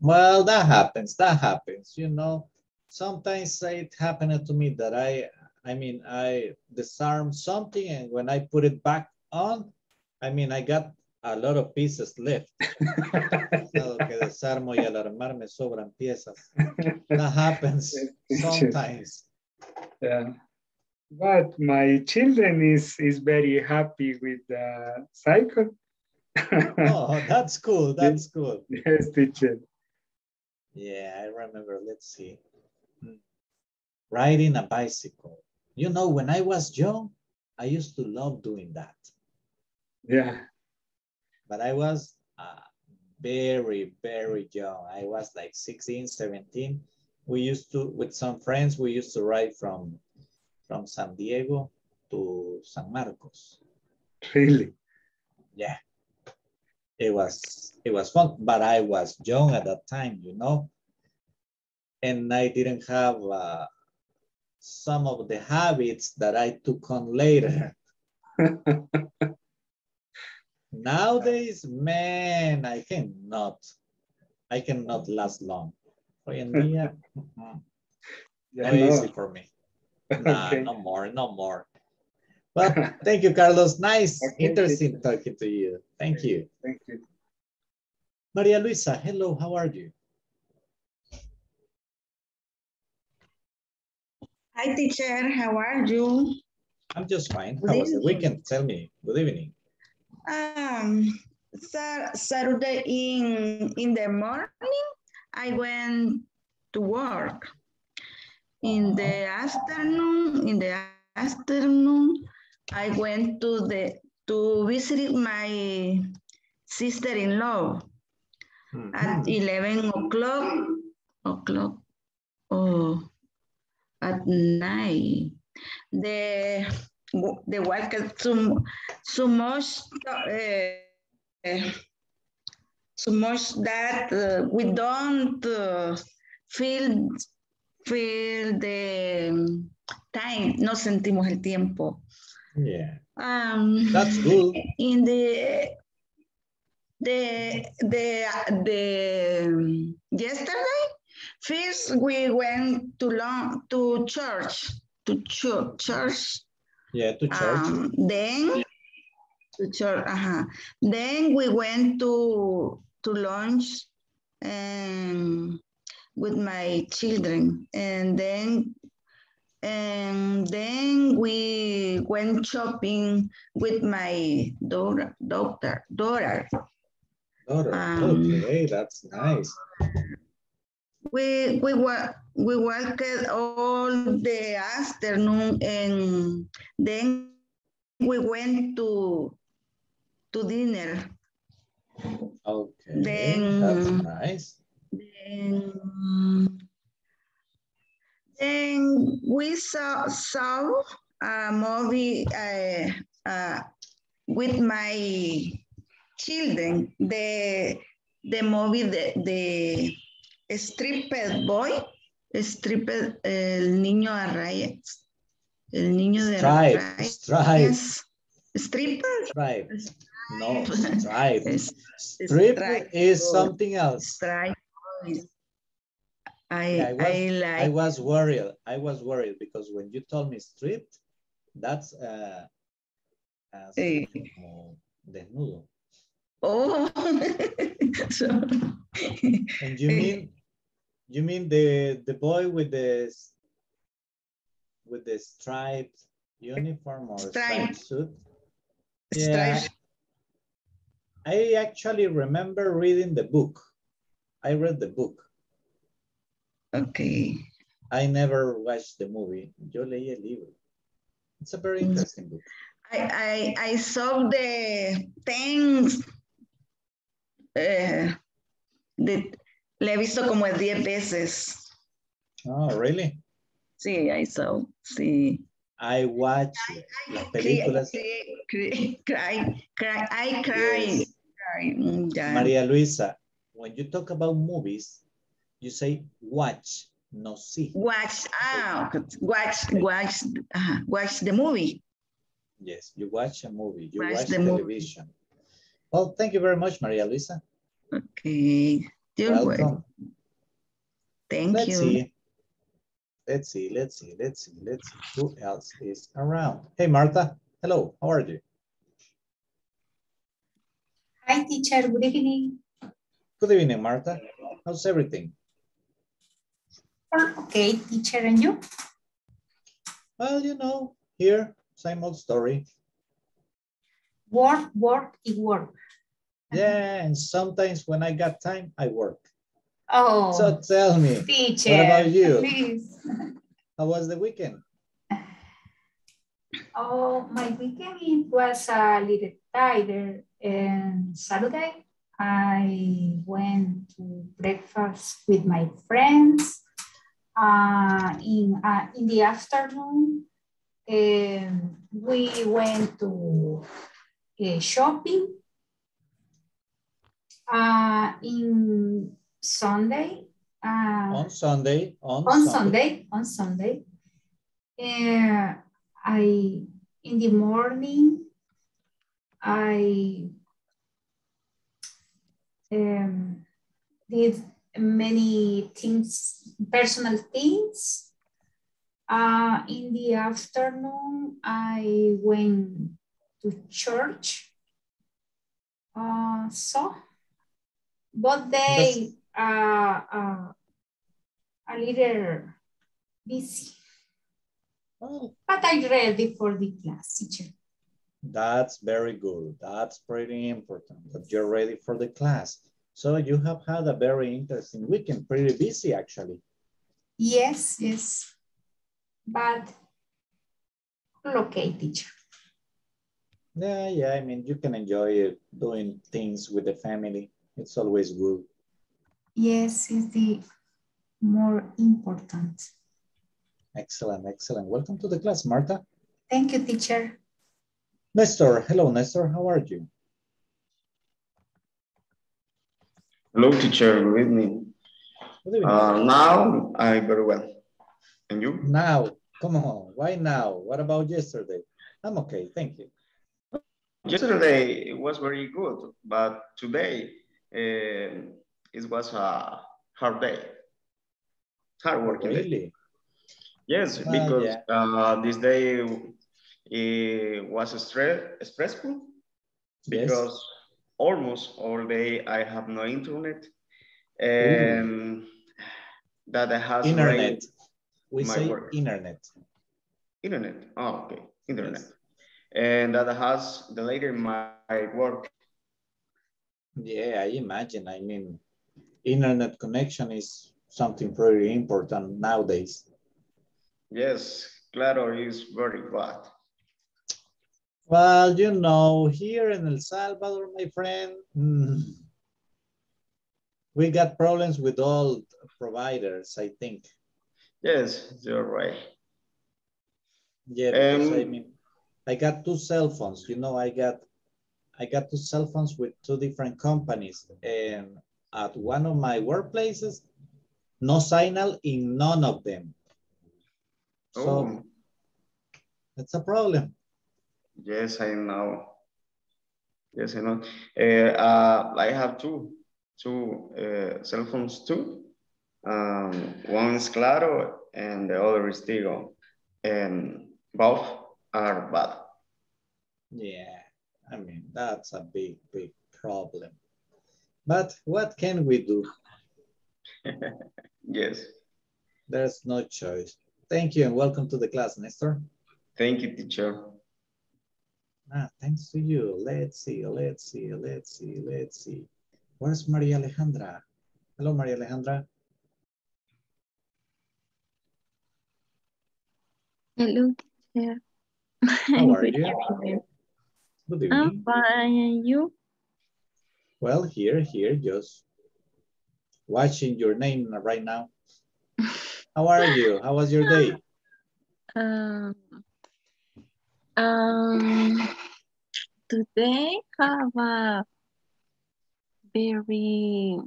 Well, that happens. That happens. You know, sometimes it happened to me that I, I mean, I disarm something, and when I put it back on, I mean, I got a lot of pieces left. Que desarmo y al armar me sobran piezas. That happens sometimes.
yeah. But my children is is very happy with the cycle.
Oh, that's cool. That's cool.
yes, teacher.
Yeah, I remember. Let's see. Hmm. Riding a bicycle. You know, when I was young, I used to love doing that.
Yeah.
But I was uh, very, very young. I was like 16, 17. We used to, with some friends, we used to ride from, from San Diego to San Marcos.
Really.
Yeah. it was it was fun, but I was young at that time, you know, and I didn't have uh, some of the habits that I took on later. Nowadays, man, I cannot, I cannot last long. Hoy en día. No
no.
easy for me. Nah,
Okay.
no more, no more. Well, thank you, Carlos. Nice,
Okay,
interesting talking to you. Thank you.
Thank you.
Maria Luisa, hello, how are you?
Hi, teacher. How are you?
I'm just fine.
Good
How was the weekend? Tell me. Good evening.
Um, Saturday in in the morning, I went to work. In the afternoon, in the afternoon, I went to the to visit my sister-in-law at 11 o'clock o'clock oh at night the the work is so, so much uh, so much that uh, we don't uh, feel feel the time no sentimos el tiempo
Yeah,
um,
that's good.
in the the the the yesterday first we went to long to church to church church
Yeah, to church.
um, then to church uh-huh. then we went to to lunch and with my children and then and then we went shopping with my daughter daughter daughter
Daughter.
um,
okay, that's nice.
we we were we worked all the afternoon and then we went to to dinner
Okay,
Then-
that's nice.
Then then we saw saw a movie uh, uh, with my children the the movie the the Stripped Boy Stripped el niño a rayas el niño de
Stripe,
rayas
stripe,
Stripper
stripe. No, stripe. Strip is something else.
Stripe. I
I was,
I like
I was worried. I was worried because when you told me stripped, that's uh,
Eh.
como desnudo.
Oh, so,
And you mean, you mean the the boy with the with the striped uniform or striped
Stripe.
suit? Yeah,
Stripe.
I actually remember reading the book. I read the book.
Okay.
I never watched the movie. Yo leí el libro. It's a very interesting book.
I, I, I saw the things. eh, de, le he visto como 10 veces.
Oh, really?
Sí, I saw. Sí.
I watch las películas.
cry, cry, cry, I cry.
Yes.
cry. Ya.
Maria Luisa, when you talk about movies, you say watch, no see.
Watch, ah, watch, watch, uh, watch the movie.
Yes, you watch a movie, you
Watch
watch
the movie.
television. Well, thank you very much, Maria Luisa.
Okay. You're welcome.
Welcome.
Thank
Let's
you.
see. Let's see, let's see, let's see, let's see who else is around. Hey, Martha. Hello, how are you?
Hi, teacher. Good evening.
Good evening, Martha. How's everything?
Ah, Okay, teacher, and you?
Well, you know, here, same old story.
Work, work, it work.
Yeah, and sometimes when I got time, I work.
Oh,
So tell me,
teacher.
what about you?
Please.
How was the weekend?
Oh, my weekend was a little tighter. And Saturday, I went to breakfast with my friends. Uh, in uh, in the afternoon, um, we went to uh, shopping. Uh, in Sunday. Uh,
on Sunday. On,
on
Sunday.
Sunday. On Sunday. Uh, I in the morning. I um, did many things, personal things. Uh, in the afternoon, I went to church. Uh, so, but they uh, uh, a little busy.
Oh.
But I ready for the class, teacher.
That's very good. That's pretty important that you're ready for the class. So you have had a very interesting weekend, pretty busy actually.
Yes, yes. But okay, teacher.
Yeah, yeah, I mean, you can enjoy it, doing things with the family. It's always good.
Yes, it's the more important.
Excellent, excellent. Welcome to the class, Marta.
Thank you, teacher.
Nestor, hello, Nestor, how are you?
Hello, teacher, good evening.
Good evening.
Uh, now, I very well. And you?
Now, come on, why now? What about yesterday? I'm okay, thank you.
Yesterday it was very good, but today uh, it was a hard day, hard working
really?
day. Yes,
Ah,
because
yeah.
uh, this day it was stress stressful
Yes.
because almost all day I have no internet and that has
Internet. We
my
say
work.
internet.
Internet. Oh, okay. Internet. And that has delayed my work.
Yeah, I imagine. I mean, internet connection is something very important nowadays.
Yes, Claro is very bad.
Well, you know, here in El Salvador, my friend, mm, we got problems with all providers, I think.
Yes, you're right.
Yeah, because I
Um,
mean, I got two cell phones. You know, I got, I got two cell phones with two different companies, and at one of my workplaces, no signal in none of them. So
Oh,
that's a problem.
Yes, I know. Yes, I know. Uh, uh, I have two, two uh, cell phones too. Um, one is Claro and the other is Tigo. And both are bad.
Yeah, I mean, that's a big, big problem. But what can we do?
Yes.
There's no choice. Thank you and welcome to the class, Nestor.
Thank you, teacher.
Ah, thanks to you. Let's see, let's see, let's see, let's see. Where's Maria Alejandra? Hello, Maria Alejandra.
Hello, teacher.
How are
Good
you?
evening.
Good
I'm
evening.
fine, and you?
Well, here, here, just watching your name right now. How are you? How was your day?
Um, um, today have a very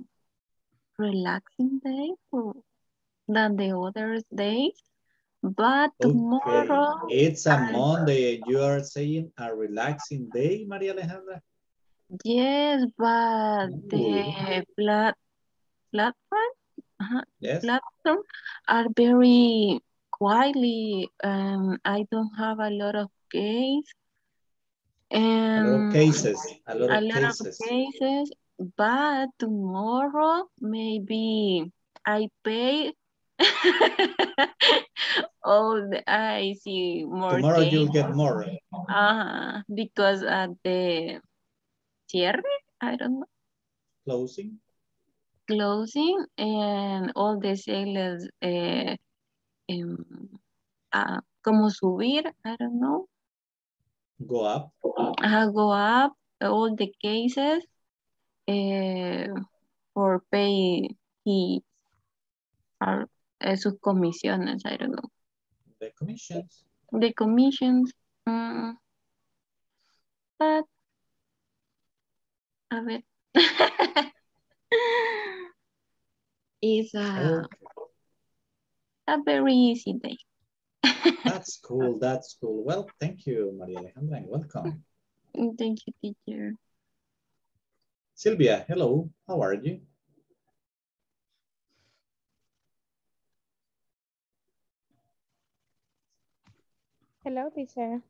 relaxing day for, than the other days, but
Okay,
tomorrow
it's a
I-
Monday and you are saying a relaxing day, Maria Alejandra?
Yes, but the plat platform, uh,
Yes.
platform are very quietly. Um, I don't have a lot of case.
A lot of
And
cases, a lot
a
of
lot of
cases.
but tomorrow maybe I pay all the, I see more
Tomorrow you'll get more.
Uh, because at the cierre, I don't know,
Closing.
closing and all the sales, ah, como subir, I don't know,
Go up.
uh, go up, all the cases eh, for pay fees or eh, sus comisiones, I don't know.
The commissions.
The commissions, mm, but a ver, it's a,
Okay.
a very easy day.
That's cool. That's cool. Well, thank you, Maria Alejandra, and welcome.
Mm, thank you, teacher.
Sylvia, hello. How are you?
Hello, teacher.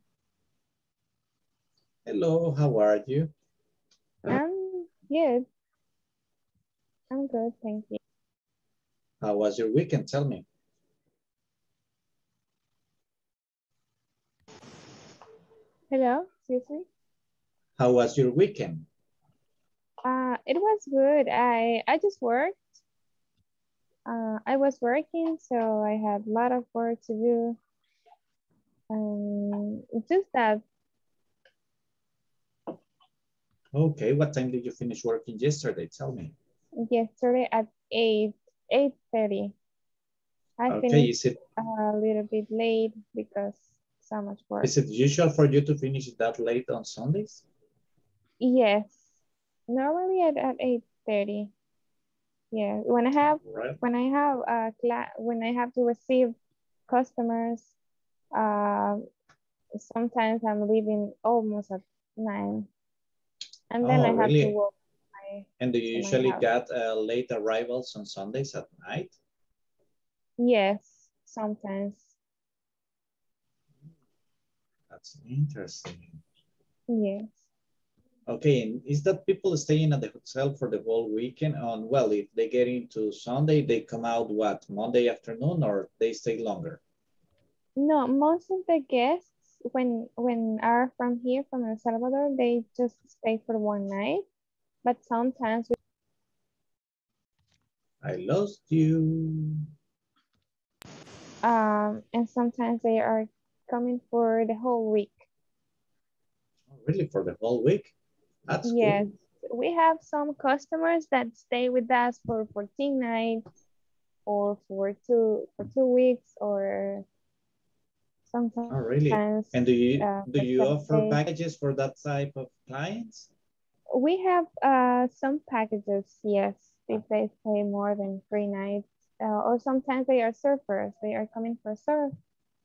Hello, how are you?
I'm good. I'm good, thank you.
How was your weekend? Tell me.
Hello, excuse me.
How was your weekend?
Uh, it was good. I I just worked. Uh, I was working, so I had a lot of work to do. Um, just that
Okay, what time did you finish working yesterday? Tell me.
yesterday at eight eight thirty. I
Okay,
finished
is it
a little bit late because so much work.
is it usual for you to finish that late on Sundays?
Yes, normally at, at eight thirty. Yeah, when I have
Right.
when I have a class when I have to receive customers, uh, sometimes I'm leaving almost at nine, and then
Oh,
I have to
really?
walk my
And do you usually get uh, late arrivals on Sundays at night?
Yes, sometimes.
That's interesting.
Yes.
Okay, and is that people staying at the hotel for the whole weekend? On well, if they get into Sunday, they come out what Monday afternoon, or they stay longer?
No, most of the guests when when are from here from El Salvador, they just stay for one night. But sometimes we
I lost you.
um and sometimes they are coming for the whole week.
Oh, Really, for the whole week? That's
Yes.
cool.
We have some customers that stay with us for 14 nights or for two for two weeks or sometimes
Oh, really? And do you
uh,
do you offer
days.
packages for that type of clients?
We have uh, some packages, yes, if they stay more than three nights. Uh, or sometimes they are surfers, they are coming for surf.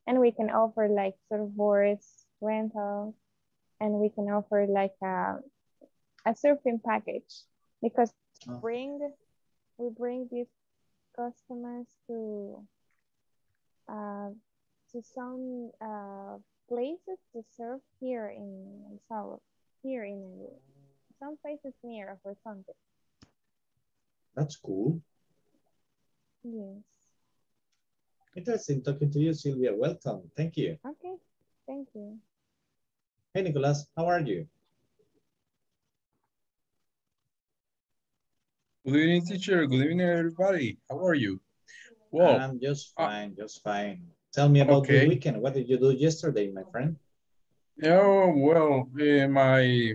And we can offer like surfboards, rental, and we can offer like a, a surfing package because
Oh.
bring we bring these customers to uh, to some uh, places to surf here in Salvador, here in some places near Horizonte.
That's cool.
Yes.
Interesting talking to you, Sylvia. Welcome. Thank you.
Okay. Thank you.
Hey, Nicolas, how are you?
Good evening, teacher. Good evening, everybody. How are you? Well,
I'm just fine, just fine. Tell me about
Okay.
your weekend. What did you do yesterday, my friend?
oh, well, eh, my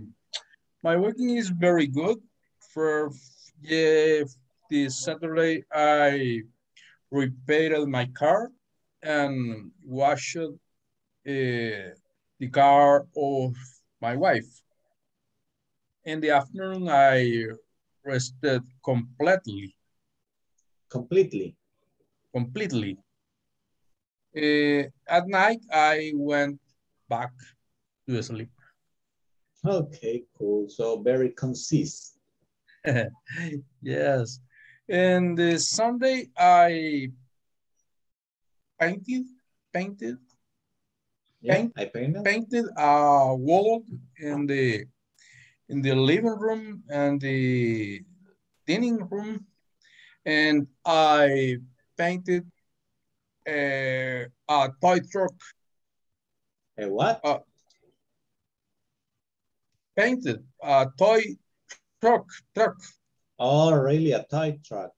my weekend is very good. For yeah, this Saturday I repaired my car and washed uh, the car of my wife. In the afternoon, I rested completely.
Completely?
Completely. Uh, at night, I went back to sleep.
Okay, cool. So very concise.
yes. And the Sunday, I painted, painted,
Yeah,
paint,
I painted.
painted a wall in the in the living room and the dining room, and I painted a, a toy truck.
A what?
Uh, painted a toy truck, truck.
Oh, really? A toy truck.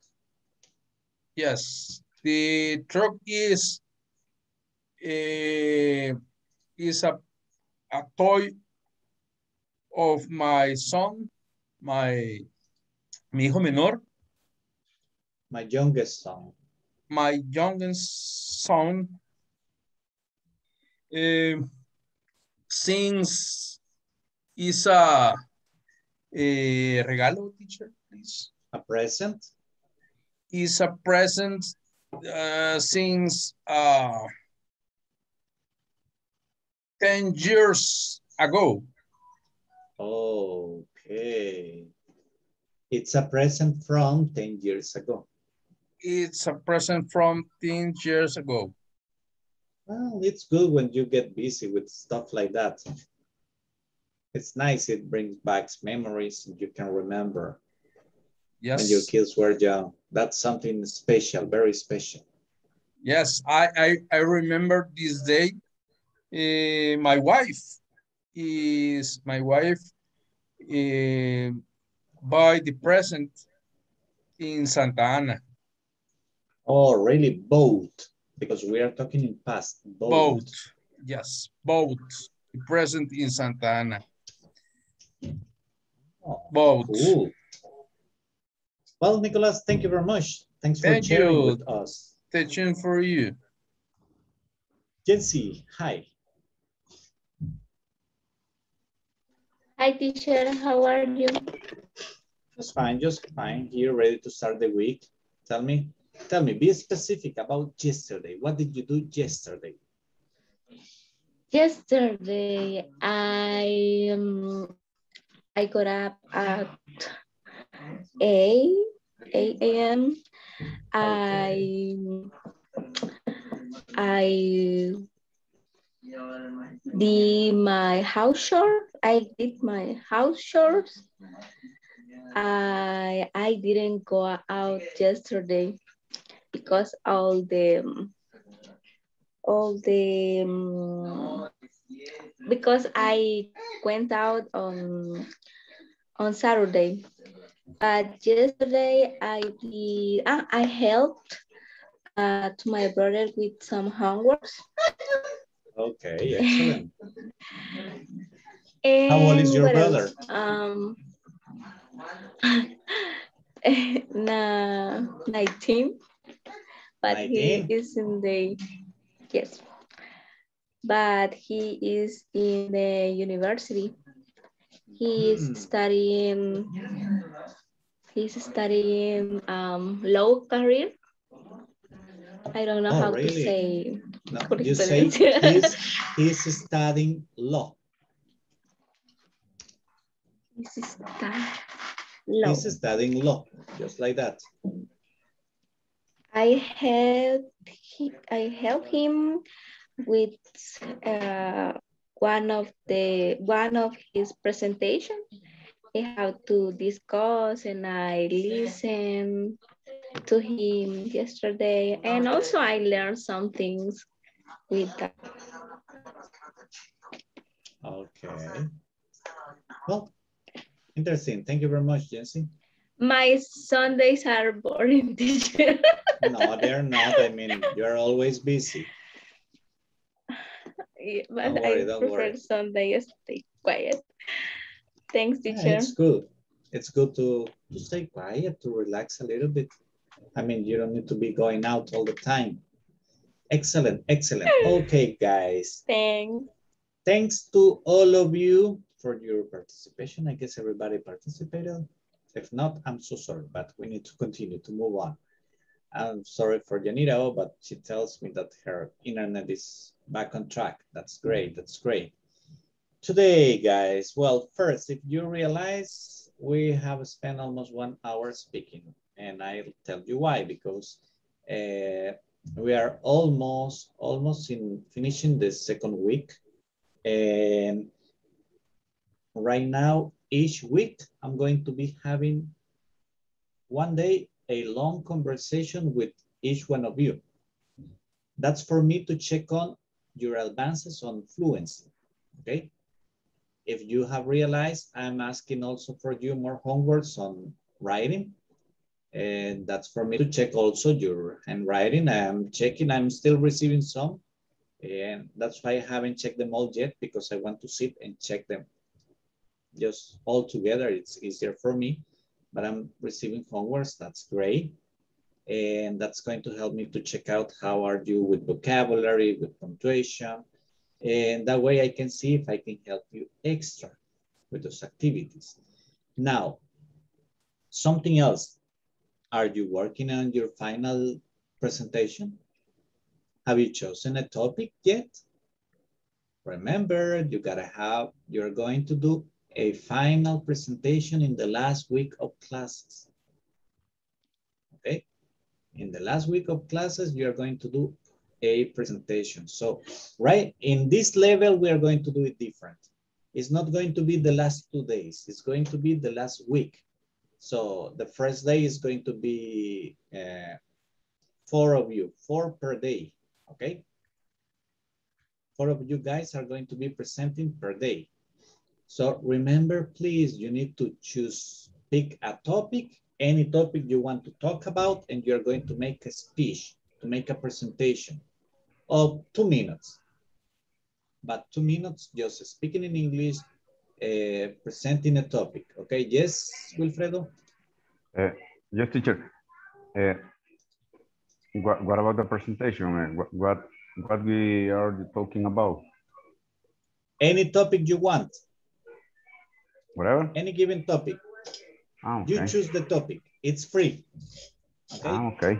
Yes, the truck is a is a a toy of my son, my mi hijo menor,
My youngest son.
my youngest son. Um, since is a eh, regalo, teacher, please?
A present?
Is a present uh, since uh, 10 years ago.
Okay. It's a present from 10 years ago.
It's a present from 10 years ago.
Well, it's good when you get busy with stuff like that. It's nice, it brings back memories and you can remember
yes.
when your kids were young. That's something special, very special.
Yes, I, I, I remember this day. Uh, my wife is, my wife uh, buy the present in Santa Ana.
Oh, really? Boat? Because we are talking in past.
Boat. boat. Yes, boat. Present in Santa Ana.
Oh,
boat.
Cool. Well, Nicholas, thank you very much. Thanks for
thank
sharing
you.
with us.
Teaching for you.
Jency, hi.
Hi, teacher. How are you?
Just fine, just fine. Here, ready to start the week. Tell me, tell me, be specific about yesterday. What did you do yesterday?
Yesterday, I um, I got up at 8, 8 a.m. I I did my house chores. I did my house chores. I I didn't go out yesterday because all the all the um, because I went out on on Saturday. But yesterday I did uh, I helped uh, to my brother with some homeworks.
Okay, excellent. How old is your brother?
else? Um, nah, 19, but
19?
he is in the, yes, but he is in the university. He is
Hmm.
studying, he's studying um, law career. I don't know
Oh,
how to
really?
say.
No, you say he's, he's studying law.
He's stu- law.
He's studying law, just like that.
I help he, I help him with uh, one of the one of his presentation. He had to discuss and I listen to him yesterday and also I learned some things with that.
Okay. Well, interesting. Thank you very much, Jency.
My Sundays are boring teacher.
No, they're not. I mean, you're always busy.
Yeah, but
Don't worry,
I
don't
prefer
worry.
Sundays stay quiet. Thanks,
Yeah,
teacher.
it's good. It's good to, to stay quiet, to relax a little bit. I mean, you don't need to be going out all the time. Excellent, excellent. Okay, guys.
Thanks.
Thanks to all of you for your participation. I guess everybody participated. If not, I'm so sorry, but we need to continue to move on. I'm sorry for Janira, but she tells me that her internet is back on track. That's great, that's great. Today, guys, well, first, if you realize we have spent almost one hour speaking, and I'll tell you why, because uh, we are almost, almost in finishing the second week. And right now, each week, I'm going to be having one day a long conversation with each one of you. That's for me to check on your advances on fluency, okay? If you have realized, I'm asking also for you more homeworks on writing. And that's for me to check also your handwriting. I'm checking, I'm still receiving some. And that's why I haven't checked them all yet because I want to sit and check them just all together. It's easier for me, but I'm receiving homeworks. That's great. And that's going to help me to check out how are you with vocabulary, with punctuation. And that way I can see if I can help you extra with those activities. Now, something else. Are you working on your final presentation? Have you chosen a topic yet? Remember, you gotta have, you're going to do a final presentation in the last week of classes. Okay? In the last week of classes, you're going to do a presentation. So, right, in this level, we are going to do it different. It's not going to be the last two days. It's going to be the last week. So the first day is going to be uh, four of you, four per day, okay? Four of you guys are going to be presenting per day. So remember, please, you need to choose, pick a topic, any topic you want to talk about, and you're going to make a speech, to make a presentation of two minutes. But two minutes just speaking in English, uh, presenting a topic. Okay, yes, Wilfredo?
Uh, yes, teacher. Uh, what, what about the presentation? What, what, what we are talking about?
Any topic you want.
Whatever?
Any given topic.
Oh, okay.
You choose the topic. It's free. Okay.
Ah, okay.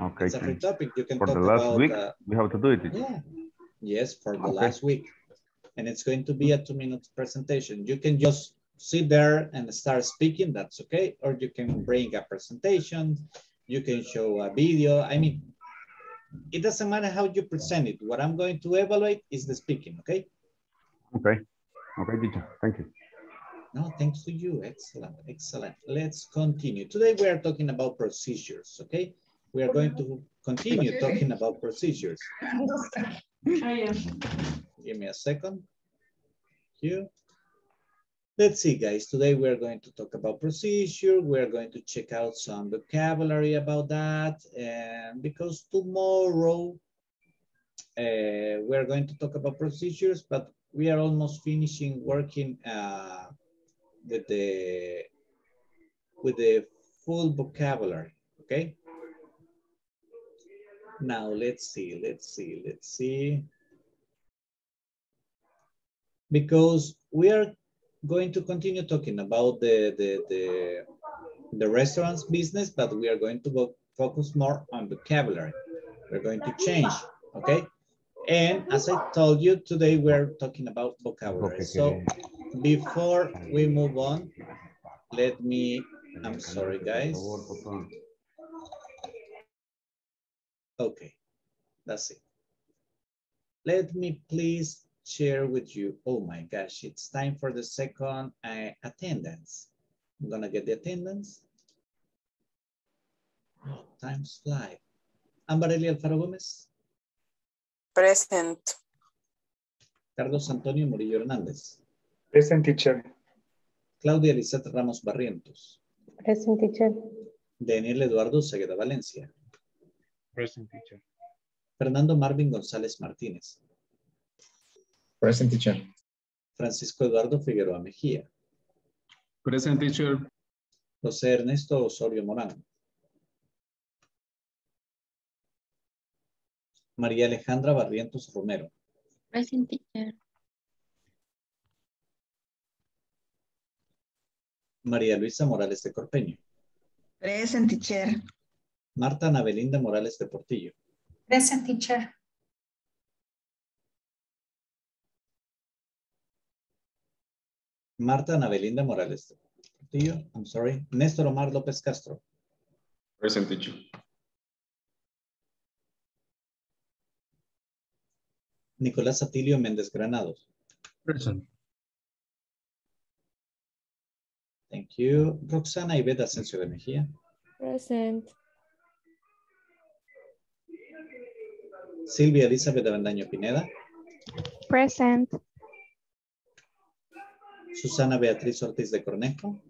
Okay.
It's a free topic. You can
For
talk
the last
about,
week,
uh,
we have to do it.
Yeah. Yes, for the
Okay.
last week. And it's going to be a two minute presentation. You can just sit there and start speaking, that's okay. Or you can bring a presentation. You can show a video. I mean, it doesn't matter how you present it. What I'm going to evaluate is the speaking, okay?
Okay. Okay, teacher. Thank you.
No, thanks to you. Excellent, excellent. Let's continue. Today we are talking about procedures, okay? We are going to continue talking about procedures. Give me a second. Thank you. Let's see, guys. Today we are going to talk about procedure. We are going to check out some vocabulary about that. And because tomorrow uh, we are going to talk about procedures, but we are almost finishing working uh, with the with the full vocabulary. Okay. Now let's see. Let's see. Let's see because we are going to continue talking about the, the, the, the restaurants business, but we are going to go focus more on vocabulary. We're going to change, okay? And as I told you, today we're talking about vocabulary. So before we move on, let me, I'm sorry, guys. Okay, that's it. Let me please share with you. Oh my gosh, it's time for the second uh, attendance. I'm gonna get the attendance. Oh, time's fly. Ambarelli Alfaro Gómez,
Present.
Carlos Antonio Murillo Hernández,
Present teacher.
Claudia Lisette Ramos Barrientos,
Present teacher.
Daniel Eduardo Segueda Valencia,
Present teacher.
Fernando Marvin González Martínez,
Present teacher.
Francisco Eduardo Figueroa Mejía,
Present teacher.
José Ernesto Osorio Morán, María Alejandra Barrientos Romero,
Present teacher.
María Luisa Morales de Corpeño,
Present teacher.
Marta Ana Belinda Morales de Portillo,
Present teacher.
Marta Ana Belinda Morales de Portillo, I'm sorry, Néstor Omar López Castro,
Present teacher.
Nicolás Atilio Méndez Granados.
Present.
Thank you. Roxana Iveta Asensio de Mejía.
Present.
Silvia Elizabeth Avendaño Pineda.
Present.
Susana Beatriz Ortiz de Cornejo.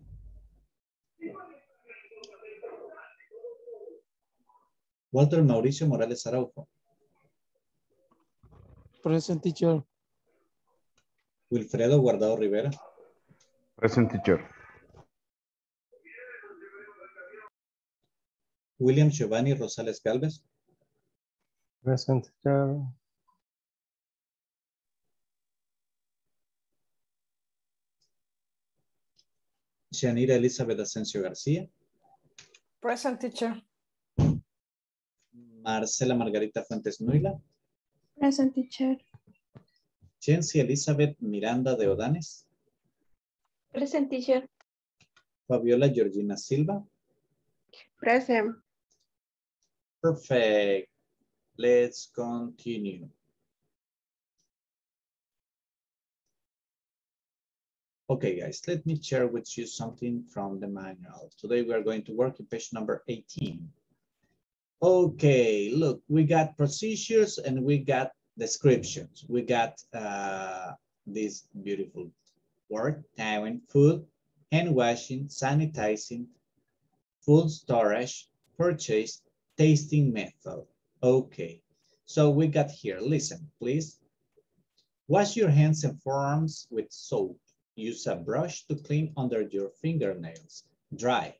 Walter Mauricio Morales Araujo.
Present teacher.
Wilfredo Guardado Rivera.
Present teacher.
William Giovanni Rosales Galvez.
Present teacher.
Shanira Elizabeth Asensio García.
Present teacher.
Marcela Margarita Fuentes Nuila.
Present teacher.
Jensi Elizabeth Miranda de Odanes.
Present teacher.
Fabiola Georgina Silva.
Present.
Perfect. Let's continue. Okay, guys, let me share with you something from the manual. Today we are going to work in page number 18. Okay, look, we got procedures and we got descriptions. We got uh, this beautiful word, towing, food, hand washing, sanitizing, food storage, purchase, tasting method. Okay, so we got here, listen, please. Wash your hands and forearms with soap. Use a brush to clean under your fingernails. Dry.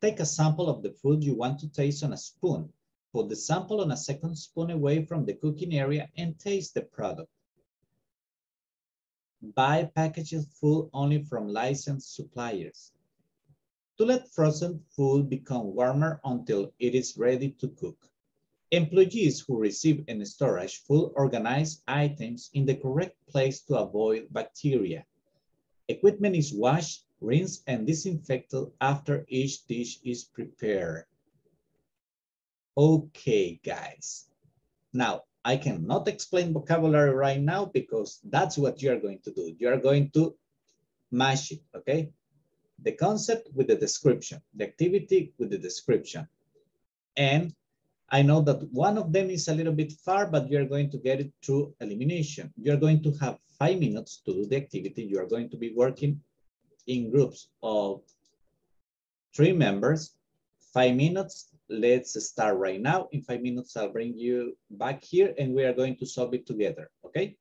Take a sample of the food you want to taste on a spoon. Put the sample on a second spoon away from the cooking area and taste the product. Buy packaged food only from licensed suppliers. To let frozen food become warmer until it is ready to cook. Employees who receive and storage full organized items in the correct place to avoid bacteria. Equipment is washed, rinsed, and disinfected after each dish is prepared. Okay, guys. Now, I cannot explain vocabulary right now because that's what you are going to do. You are going to mash it, okay? The concept with the description, the activity with the description. And I know that one of them is a little bit far, but you're going to get it through elimination. You're going to have five minutes to do the activity. You are going to be working in groups of three members, five minutes. Let's start right now. In five minutes, I'll bring you back here and we are going to solve it together, okay?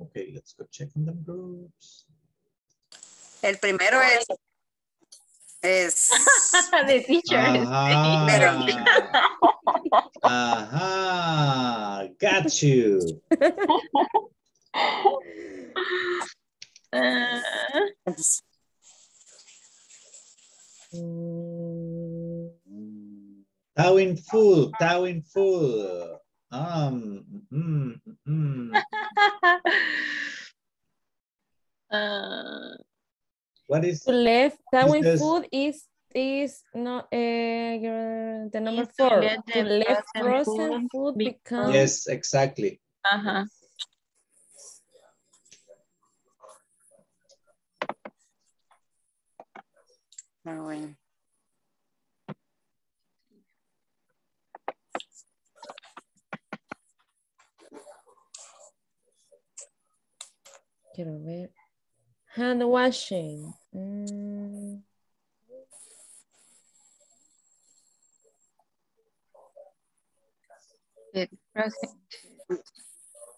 Okay, let's go check on them groups.
El primero es... Es...
The teacher is
Ajá. Ajá, got you.
Uh,
Towing full, towing full. Um, mm, mm.
uh,
What is
To left, towing
says-
food is is not uh, the number four.
let
To
the
left
frozen
frozen
food
food
become-
become
Yes, exactly.
uh-huh.
Ah, bueno.
Quiero ver. Hand washing. Mm,
The.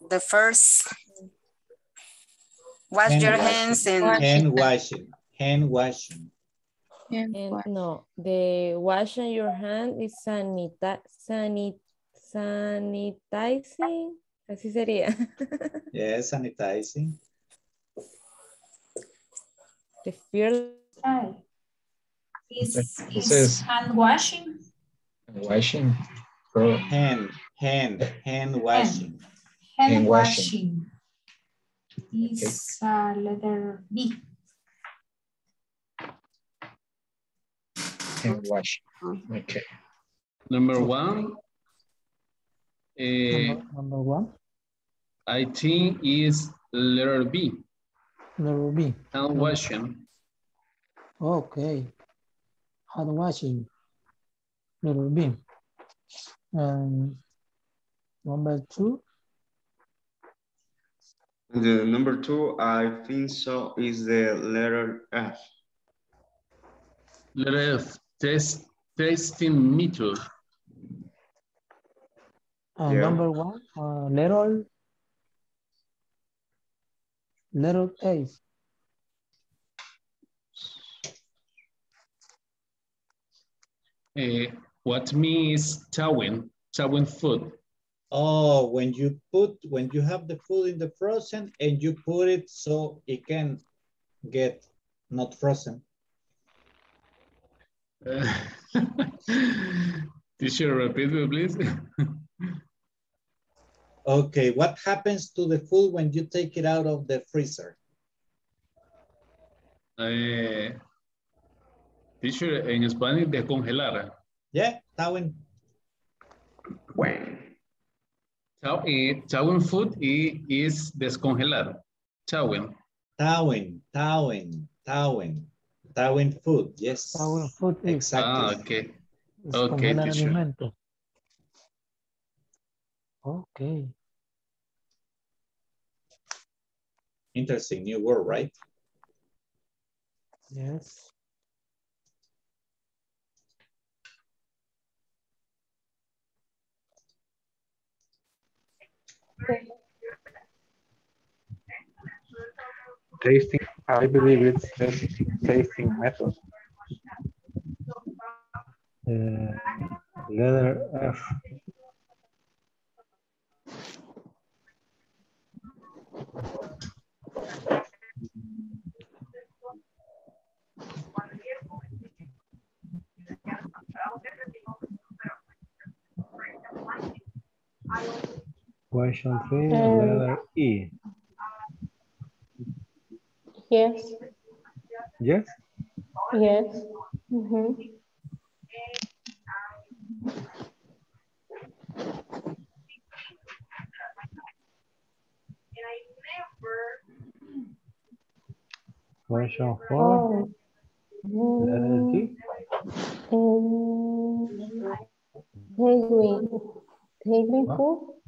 The first Wash
Hand
your
washing.
hands and
Hand washing. Hand washing.
And no, the washing your hand is sanita, sanit, sanitizing. Así sería.
Yes, sanitizing.
The first.
Is,
This
is
is-
hand washing?
Hand Washing. Pro-
Hand, hand, hand washing.
Hand,
Hand washing.
washing. Is uh, letter B.
Hand washing. Okay.
Number one. eh,
Number, number one,
I think is letter B,
letter B.
hand washing.
Okay. Hand washing. Letter B. And number two,
The number two, I think so, is the letter F.
Letter F, test, testing meter.
and
Yeah.
number one, uh, letter, letter A.
Eh, what means towing, towing food.
Oh, when you put, when you have the food in the frozen and you put it so it can get not frozen.
Uh, Teacher, repeat me, please.
Okay, what happens to the food when you take it out of the freezer?
Eh, teacher, en Spanish, descongelar.
Yeah, thawing.
When?
Chow, eh, food is descongelar. Towing.
Thawing, thawing, thawing, thawing food, yes.
Our food
Exactly.
Ah, okay. Okay,
congelar
teacher.
alimento. Okay.
Interesting new word, right?
Yes.
Tasting, I believe it's just tasting method. Uh, letter F. Question three,
Um,
letter E.
Yes,
Yes?
yes. mhm.
Question four, letter D.
Penguin, penguin food?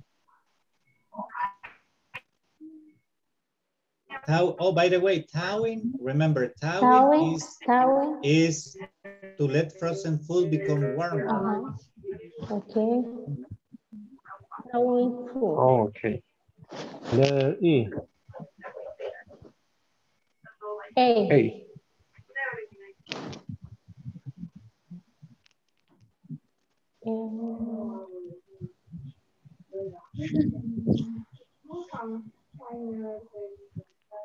Tow oh, by the way, thawing, remember, thawing
Towing,
is,
towing,
is to let frozen food become warm.
uh-huh, okay. Towing food,
Oh, okay. Letter E.
A,
A.
um,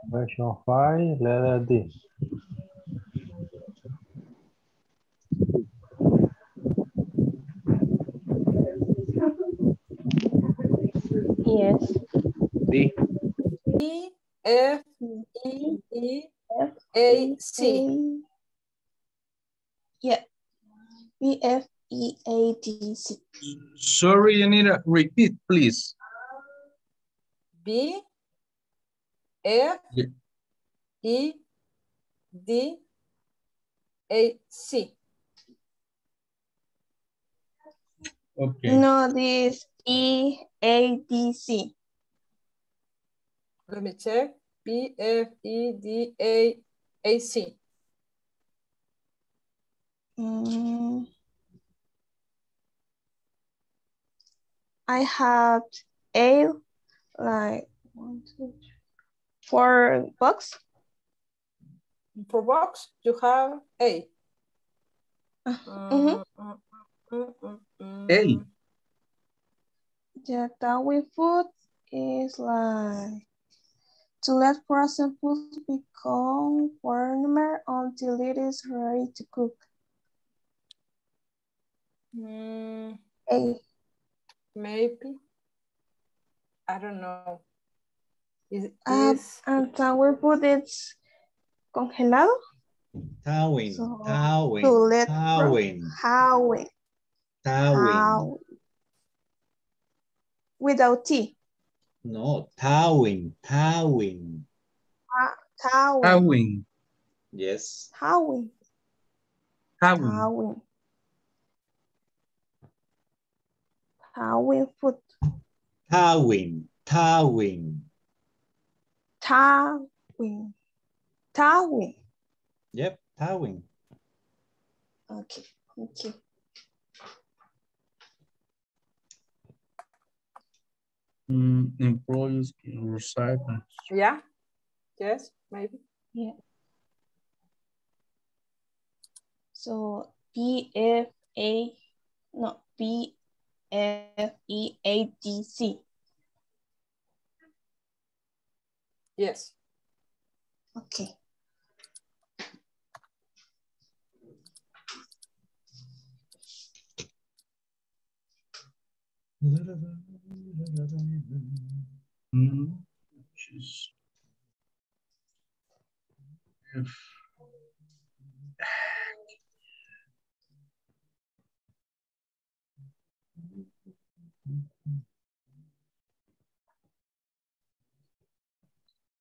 Question five, letter D.
yes.
D.
E F E E A C.
Yeah. B F E A D C.
Sorry, Yanira, repeat, please.
B F
Yeah.
E D A C.
Okay.
No, this E A D C.
Let me check. B F E D A A C.
Mm. I have A like one, two, three. For box?
For box, you have A.
Mhm.
A.
The Tawi food is like to let frozen food become warmer until it is ready to cook.
Mm,
A.
maybe. I don't know. Is,
Uh,
is
and Tawi food is congelado.
Tawin,
So,
tawin,
to let
tawin,
Howing.
tawin.
Without T.
No, tawin, tawin.
Towing.
Howing.
Yes.
Howing.
Howing.
Howing. Howing food.
Tawin, tawin.
Towing. Towing.
Yep, tawin.
Okay, thank you.
Mm, employees recycle.
yeah? Yes, maybe.
Yeah. So P F A no P F E A T C.
Yes.
Okay.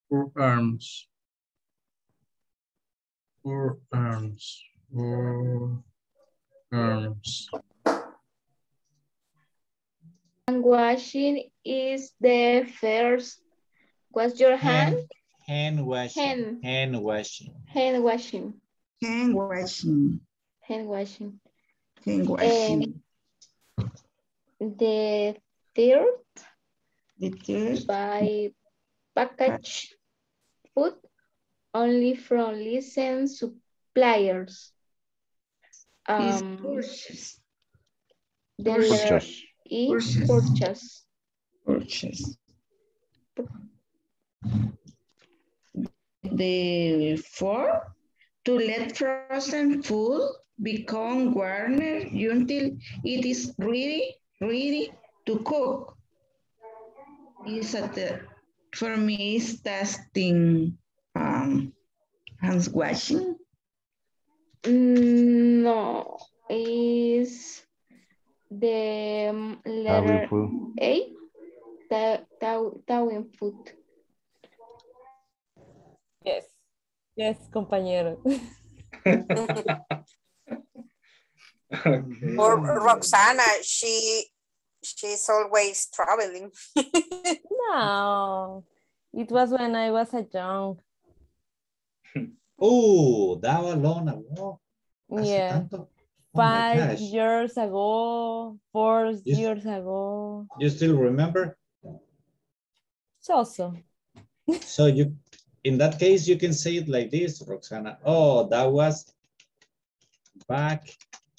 Four arms, four arms, four arms.
And washing is the first. What's your hand?
Hand, hand washing,
Hand.
hand washing.
Hand washing.
Hand washing.
Hand washing.
Hand washing.
The third
the third
by package food only from licensed suppliers.
is
Um,
purchase.
the letter
Purchase.
E,
Purchase.
purchase.
Purchase. The four, to let frozen food become warmer until it is ready, ready to cook. Is at the, for me, is testing um, hands washing.
Mm, No, is the um, letter. A, ta- ta- tawin food.
Yes. Yes, compañero.
Okay.
Or Roxana, she she's always traveling.
No, it was when I was a young.
Oh, that was long ago.
Yeah.
tanto. Oh my
Five years ago, four
Yes.
years ago.
You still remember?
So so.
So you, in that case, you can say it like this, Roxana. Oh, that was back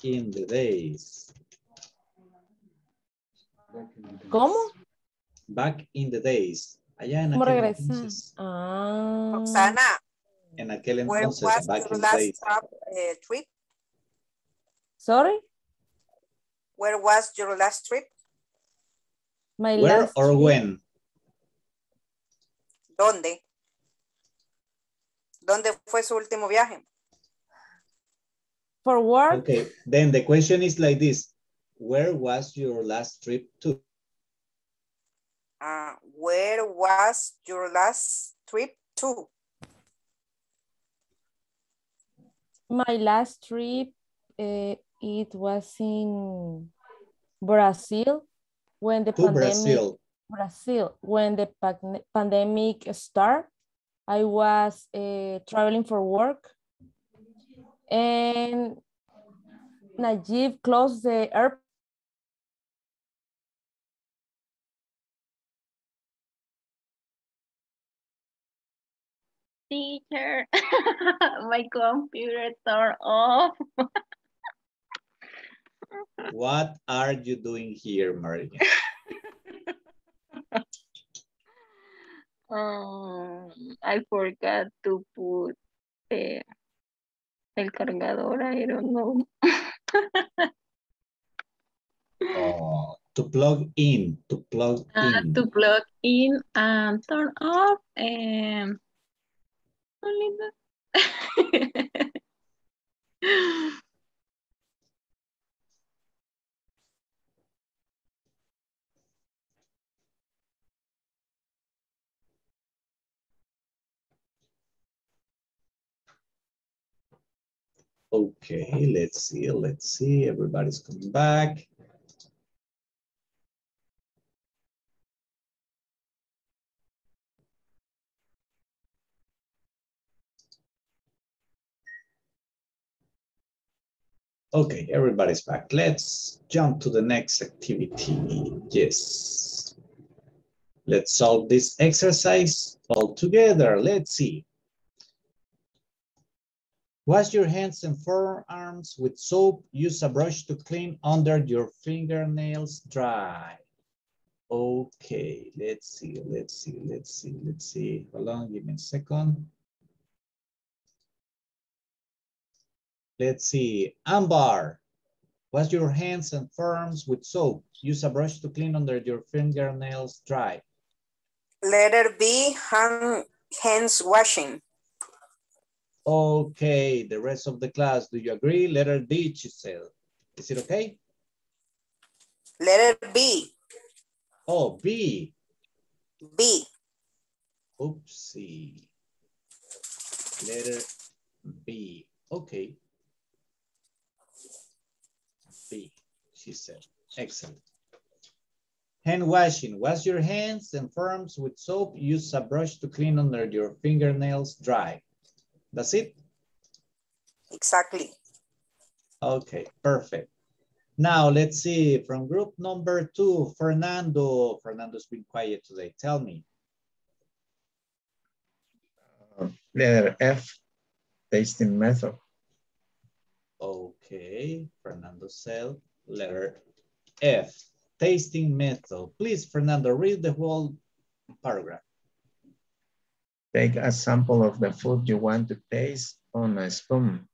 in the days.
¿Cómo?
Back in the days. Allá en
¿Cómo
aquel
regresa?
entonces.
Ah.
Roxana,
En aquel
where
entonces,
was
back
your
in the days.
trap, uh, trip?
Sorry?
Where was your last trip?
My
Where
last
or
trip-
when?
¿Dónde? ¿Dónde fue su último viaje?
For work?
Okay, then the question is like this. Where was your last trip to?
Uh, where was your last trip to?
My last trip, eh, it was in Brazil when the
To
pandemic.
Brazil.
Brazil, when the pandemic started, I was eh, traveling for work and Nayib closed the airport
Teacher, my computer turned off.
What are you doing here, Maria?
Um, I forgot to put eh, el cargador, I don't know.
Oh, to plug in, to plug
Uh,
in.
to plug in and turn off and only that.
Okay, let's see, let's see. Everybody's coming back. Okay, everybody's back. Let's jump to the next activity. Yes. Let's solve this exercise all together. Let's see. Wash your hands and forearms with soap. Use a brush to clean under your fingernails dry. Okay, let's see, let's see, let's see, let's see. Hold on, give me a second. Let's see, Ambar. Wash your hands and forearms with soap. Use a brush to clean under your fingernails dry.
Letter B, hand, hands washing.
Okay, the rest of the class, do you agree? Letter D, Giselle. Is it okay?
Letter B,
Oh, B.
B.
Oopsie. Letter B. Okay. B, she said. Excellent. Hand washing. Wash your hands and forearms with soap. Use a brush to clean under your fingernails dry. That's it?
Exactly.
Okay, perfect. Now let's see from group number two, Fernando. Fernando's been quiet today. Tell me.
Uh, letter F, tasting method.
Okay, Fernando said letter F, tasting method. Please, Fernando, read the whole paragraph.
Take a sample of the food you want to taste on a spoon.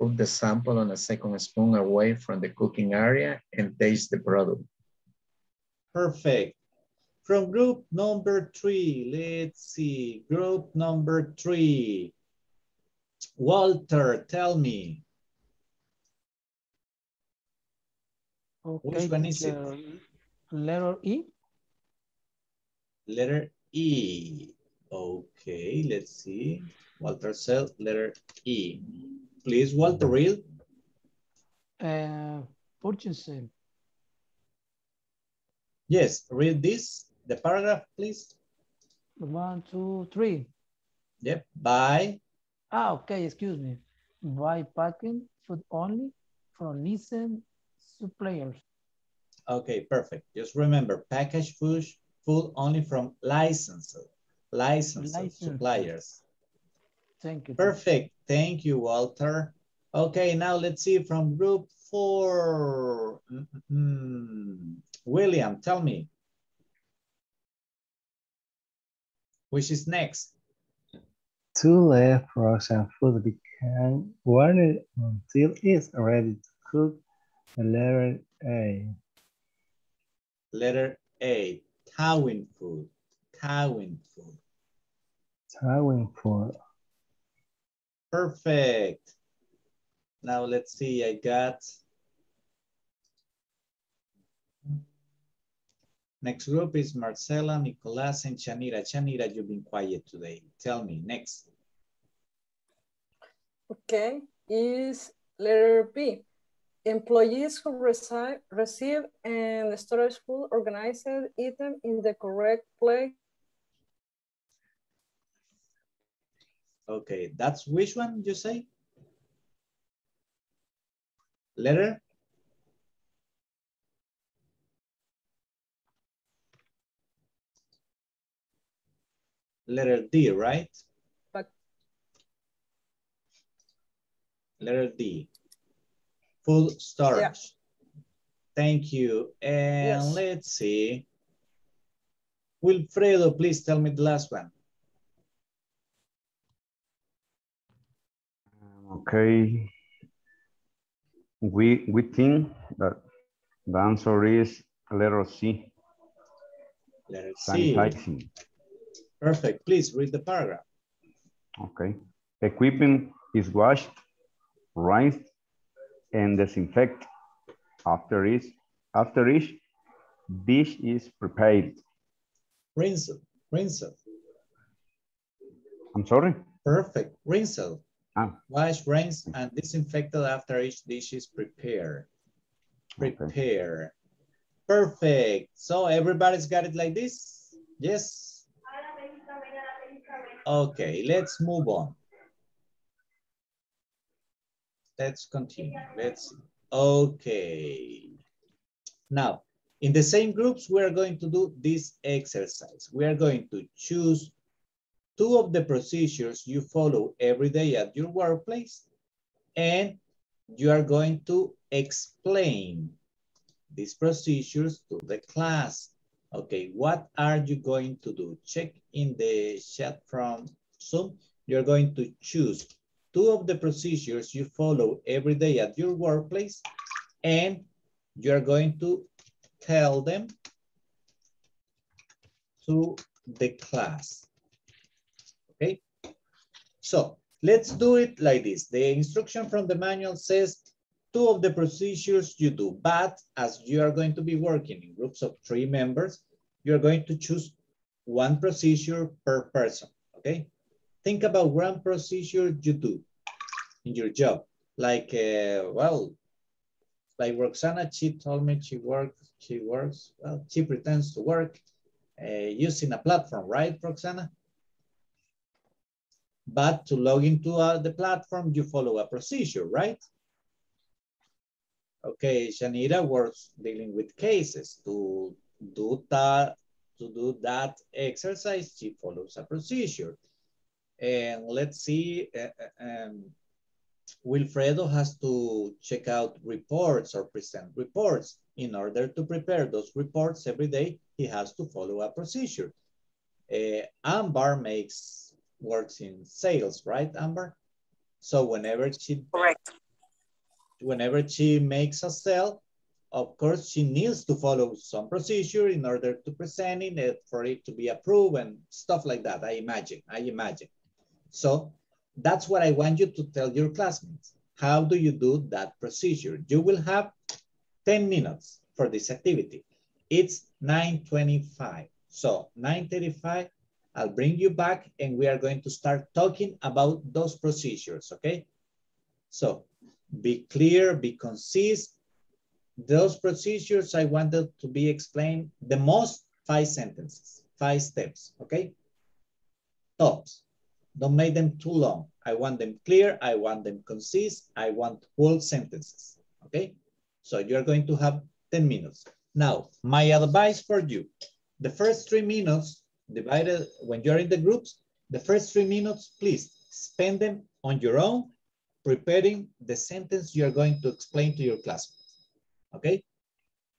Put the sample on a second spoon away from the cooking area and taste the product.
Perfect. From group number three, let's see, group number three. Walter, tell me.
Okay,
Which one is it?
Letter E.
Letter E. Okay, let's see. Walter said letter E. Please, Walter, read.
Uh, purchasing.
Yes, read this, the paragraph, please.
One, two, three.
Yep, by,
Ah, okay, excuse me. By packing food only from licensed suppliers.
okay, perfect. Just remember, packaged food, food only from licensed, licensed
Licensed.
suppliers.
Thank you. teacher.
Perfect, thank you, Walter. Okay, now let's see from group four. Mhm. William, tell me. Which is next?
To let frozen food become warmed until it's ready to cook. The letter A.
Letter A, thawing food, thawing food.
Thawing food.
Perfect. Now let's see, I got. Next group is Marcela, Nicolas, and Janira. Janira, you've been quiet today. Tell me, next.
Okay, is letter B. Employees who receive, receive and storage food organized item in the correct place.
Okay, that's which one you say? Letter? Letter D, right?
But
Letter D. Full storage. Yeah. Thank you. And yes. let's see. Wilfredo, please tell me the last one.
Okay. We we think that the answer is letter C.
Letter C. Sanitizing. Perfect. Please read the paragraph.
Okay. Equipment is washed, rinsed, and disinfected after each, after each dish is prepared.
Rinse, rinse.
I'm sorry?
Perfect. Rinse. Ah. Wash, rinse, and disinfected after each dish is prepared. Prepare. Okay. Perfect. So everybody's got it like this? Yes? Okay, let's move on. Let's continue. Let's see. Okay. Now, in the same groups, we are going to do this exercise. We are going to choose two of the procedures you follow every day at your workplace, and you are going to explain these procedures to the class. Okay, what are you going to do? Check in the chat from Zoom. You're going to choose two of the procedures you follow every day at your workplace, and you're going to tell them to the class. Okay, so let's do it like this. The instruction from the manual says two of the procedures you do, but as you are going to be working in groups of three members, you're going to choose one procedure per person, okay? Think about one procedure you do in your job. Like, uh, well, like Roxana, she told me she works, she works, well, she pretends to work uh, using a platform, right, Roxana? But to log into uh, the platform, you follow a procedure, right? Okay, Janira works dealing with cases. To do that, to do that exercise, she follows a procedure. And let's see, uh, uh um, Wilfredo has to check out reports or present reports. In order to prepare those reports every day, he has to follow a procedure. Uh, Amber makes works in sales, right, Amber? So whenever she Correct whenever she makes a sale, of course, she needs to follow some procedure in order to present it eh, for it to be approved and stuff like that. I imagine, I imagine. So that's what I want you to tell your classmates. How do you do that procedure? You will have 10 minutes for this activity. It's 9.25. So 9.35, I'll bring you back and we are going to start talking about those procedures, okay? So be clear, be concise. Those procedures I wanted to be explained the most five sentences, five steps, okay? Tops. Don't make them too long. I want them clear. I want them concise. I want whole sentences, okay? So you're going to have 10 minutes. Now, my advice for you, the first three minutes divided, when you're in the groups, the first three minutes, please spend them on your own preparing the sentence you are going to explain to your classmates, okay?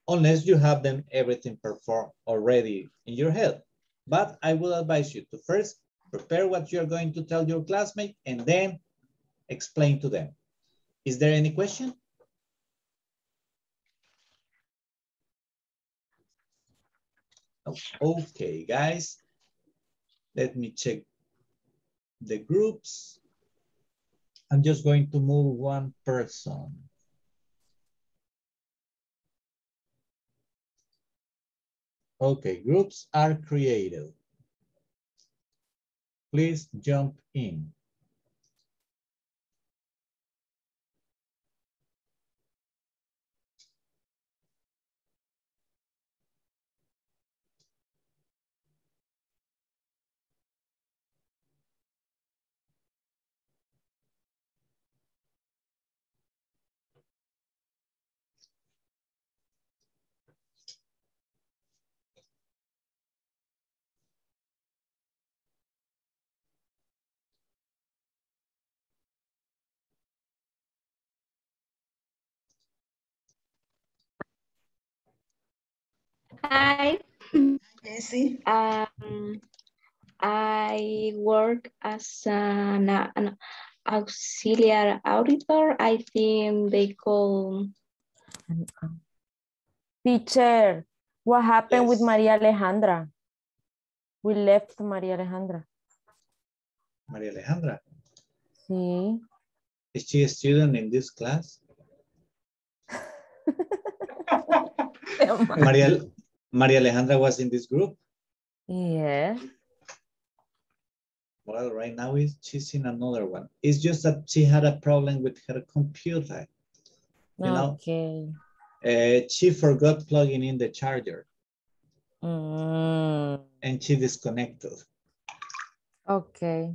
Unless you have them everything performed already in your head. But I will advise you to first prepare what you're going to tell your classmate and then explain to them. Is there any question? Oh, okay, guys, let me check the groups. I'm just going to move one person. Okay, groups are created. Please jump in.
Hi.
Jessie.
Um, I work as an, an auxiliary auditor. I think they call.
Teacher, what happened with Maria Alejandra? We left Maria Alejandra.
Maria Alejandra,
Sí.
is she a student in this class? Maria, Maria Alejandra was in this group?
Yeah.
Well, right now is she's in another one. It's just that she had a problem with her computer. You know,
Okay.
uh, she forgot plugging in the charger
Mm,
and she disconnected.
okay.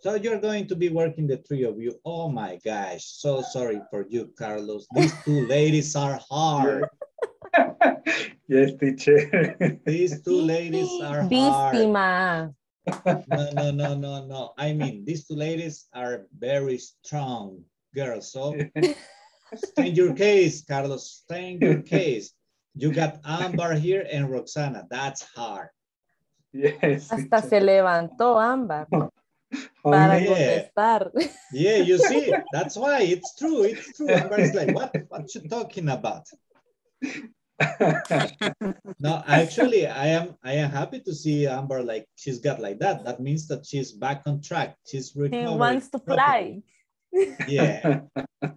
So you're going to be working the three of you. Oh my gosh, so sorry for you, Carlos. These two ladies are hard.
Yes, teacher.
These two ladies are hard. No, no, no, no, no. I mean, these two ladies are very strong girls. So stay in your case, Carlos. Stand your case. You got Amber here and Roxana. That's hard.
Yes.
Hasta se levantó Ámbar oh, para
yeah.
contestar.
Yeah, you see, that's why it's true. It's true. Amber is like, what? What you talking about? No, actually, I am. I am happy to see Amber like she's got like that. That means that she's back on track. She's
He
recovering.
wants to
properly.
fly.
Yeah.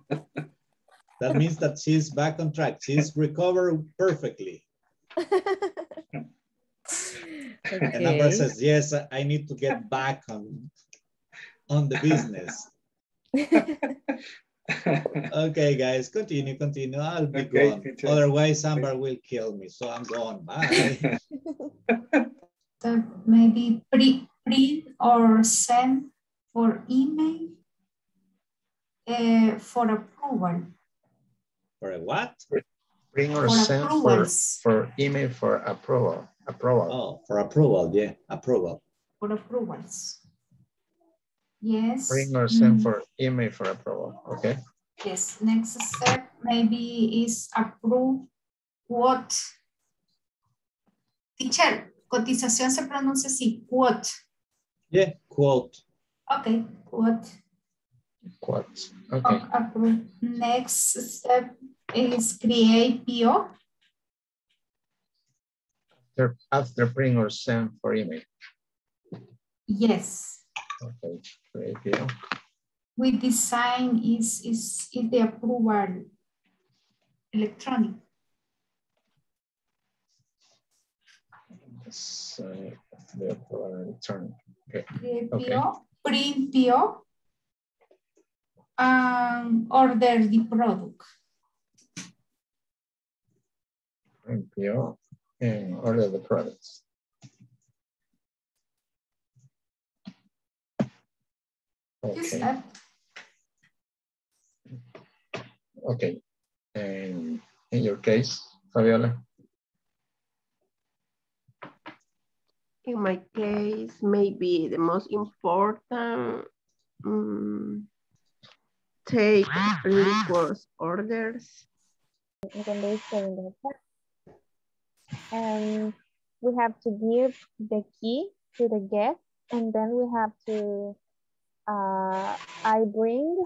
That means that she's back on track. She's recovered perfectly. And Amber says, yes, I- I need to get back on, on the business. Okay, guys, continue, continue. I'll be
Okay,
gone.
teacher.
Otherwise, Amber will kill me. So I'm gone. Bye.
So maybe pre- print or send for email uh, for approval.
For a what?
Bring or
For
send for, for email for approval. Approval.
Oh, for approval. Yeah, approval.
For approvals. Yes.
Bring or send
mm,
for email for approval. Okay.
Yes, next step maybe is approve what. Teacher, cotización se pronuncia así, quote.
Yeah, quote.
Okay, quote.
Quotes. Okay.
O- Approve. Next step is create PO.
After, after bring or send for email.
Yes.
Okay. Great deal.
With design is, is, is the approval electronic.
Yes, uh, the approval return. Okay. Okay.
PO, print PO, and order the product.
Bring PO and order the products. Okay.
that.
Okay. And in your case, Fabiola,
In my case, maybe the most important, um, take request orders.
when they stay in the hotel. And we have to give the key to the guest and then we have to, uh, I bring,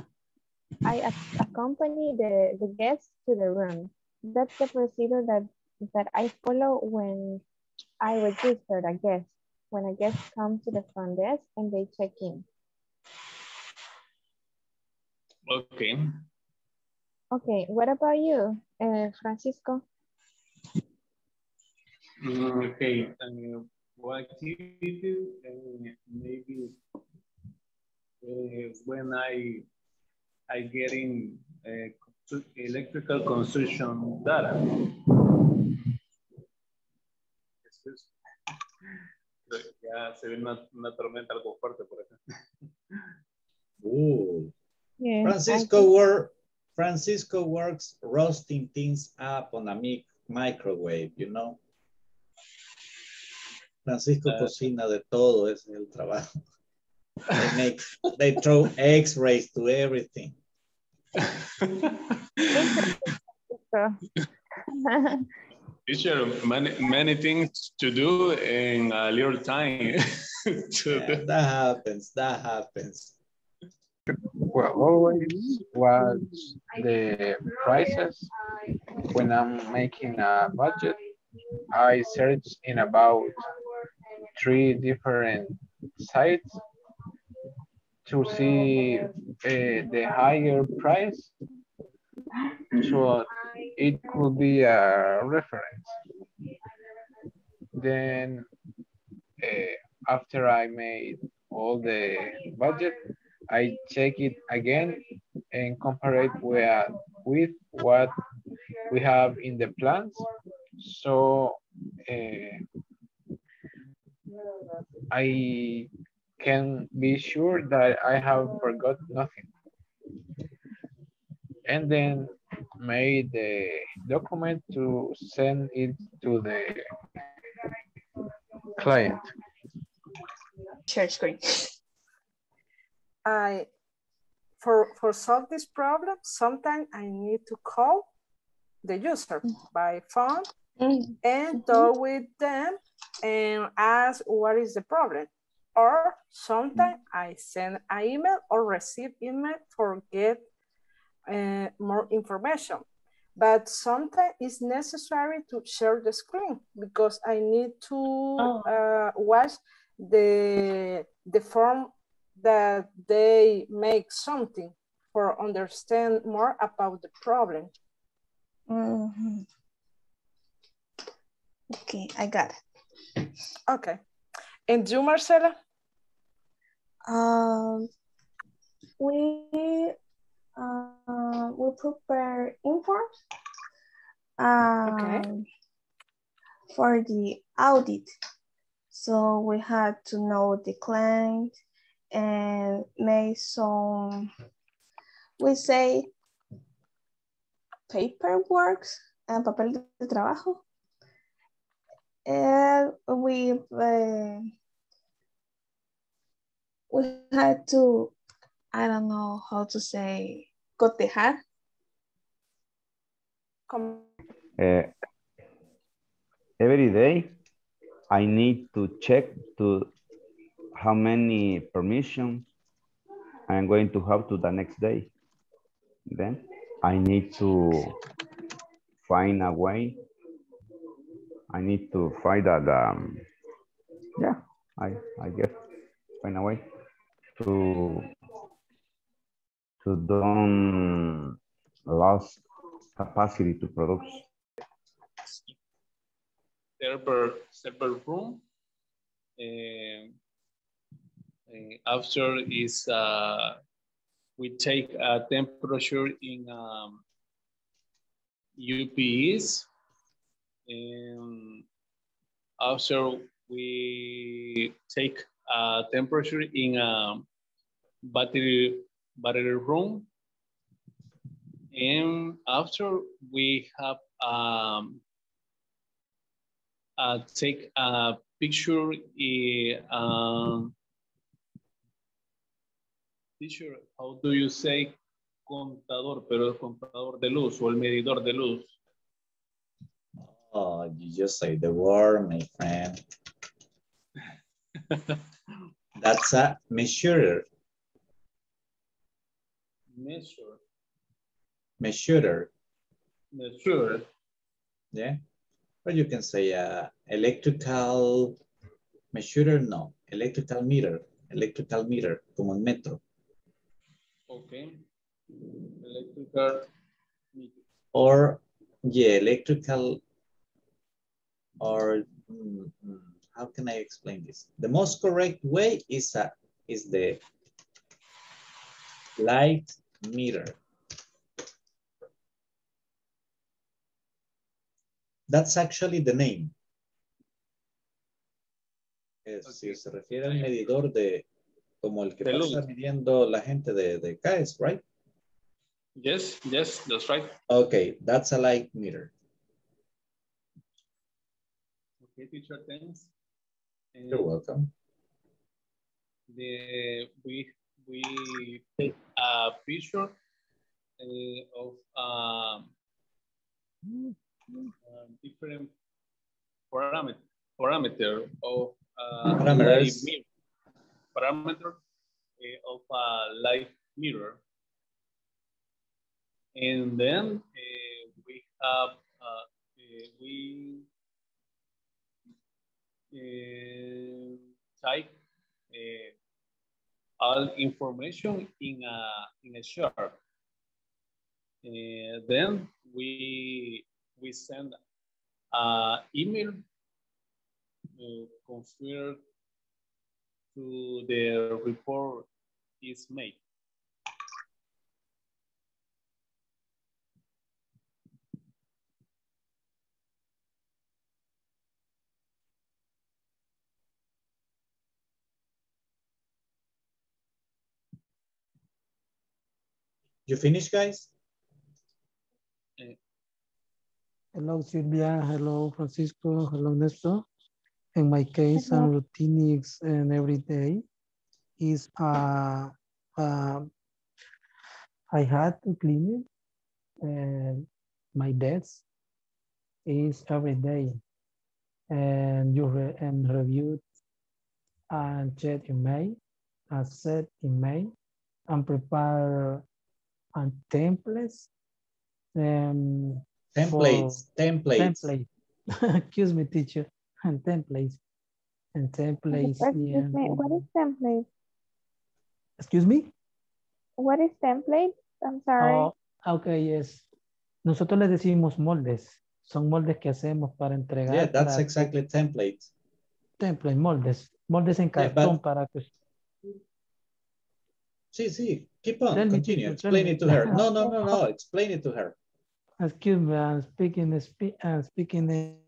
I accompany the, the guest to the room. That's the procedure that, that I follow when I register a guest, when a guest comes to the front desk and they check in.
Okay.
Okay, what about you, uh, Francisco?
Mm, Okay, uh, what you do, uh, maybe uh, when I I get in uh, consu- electrical consumption data. Ya se ve una, una tormenta algo fuerte por acá.
Ooh.
Yeah,
Francisco work, Francisco works roasting things up on a mic microwave, you know. Francisco cocina de todo, ese es el trabajo. They make, they throw X-rays to everything.
Teacher, many, many things to do in a little time.
yeah, that happens, that happens.
Well, always was the prices when I'm making a budget. I search in about three different sites to see uh, the higher price. So it could be a reference. Then uh, after I made all the budget, I check it again and compare it with, with what we have in the plans. So uh, I can be sure that I have forgot nothing. And then made the document to send it to the client.
Share screen.
I for for solve this problem, sometimes I need to call the user by phone mm-hmm. and talk with them and ask what is the problem. Or sometimes I send an email or receive email for get uh, more information. But sometimes it's necessary to share the screen because I need to
Oh.
uh, watch the the form that they make something for understand more about the problem.
Mhm. Okay, I got it.
Okay. And you, Marcela?
Um, we uh, we prepare informs um, for the audit. So we had to know the client and make some, we say, paperwork and papel de trabajo. And we uh, we had to, I don't know how to say, cotejar.
Uh, every day, I need to check to how many permissions I'm going to have to the next day. Then I need to find a way. I need to find that, um, yeah, I, I guess, find a way to, to don't lost capacity to produce.
server server room. Um, after is uh, we take a temperature in um, UPS, and after we take a temperature in a battery battery room, and after we have um, uh, take a picture in, um, teacher, how do you say contador, pero es contador de luz o el medidor de luz?
Oh, you just say the word, my friend. That's a measurer,
Measure,
measurer,
measure,
yeah? Or you can say uh, electrical measurer, no, electrical meter, electrical meter, como en metro.
okay. Electrical, meter.
Or, yeah, electrical, or mm, mm, how can I explain this? The most correct way is, uh, is the light meter. That's actually the name. Es, Si se refiere al medidor de, como el que pasa midiendo la gente de, de CAESS, right?
yes, yes, that's right.
Okay, that's a light meter.
Okay, teacher, thanks.
You're
eh,
welcome.
the we we take a picture uh, of um, uh, different parameter, parameter of uh,
Parameters.
mirror, parameter uh, of a light mirror. And then uh, we have, uh, uh, we uh, type uh, all information in a, in a chart. Uh, then we, we send an email confirm to the report is made.
You finish, guys?
Hello, Sylvia. Hello, Francisco. Hello, Nestor. In my case, I'm routine is and every day is uh, uh, I had to clean it and my desk is every day and you re and reviewed and check email, and set email and prepare and templates um,
Templates,
for-
templates.
template. Excuse me, teacher. And templates. And templates.
Excuse
yeah.
me, what is template?
Excuse me?
What is template? I'm sorry.
Oh, okay, yes. Nosotros les decimos moldes. Son moldes que hacemos para entregar.
Yeah, that's
para-
exactly template.
Template, moldes. Moldes en
Yeah,
cartón
but-
para que...
Sí, sí, keep on,
Tell
continue,
tell
explain
me.
it to her. No, no, no, no, explain it to her.
Excuse me, I'm speaking, uh, spe I'm uh, speaking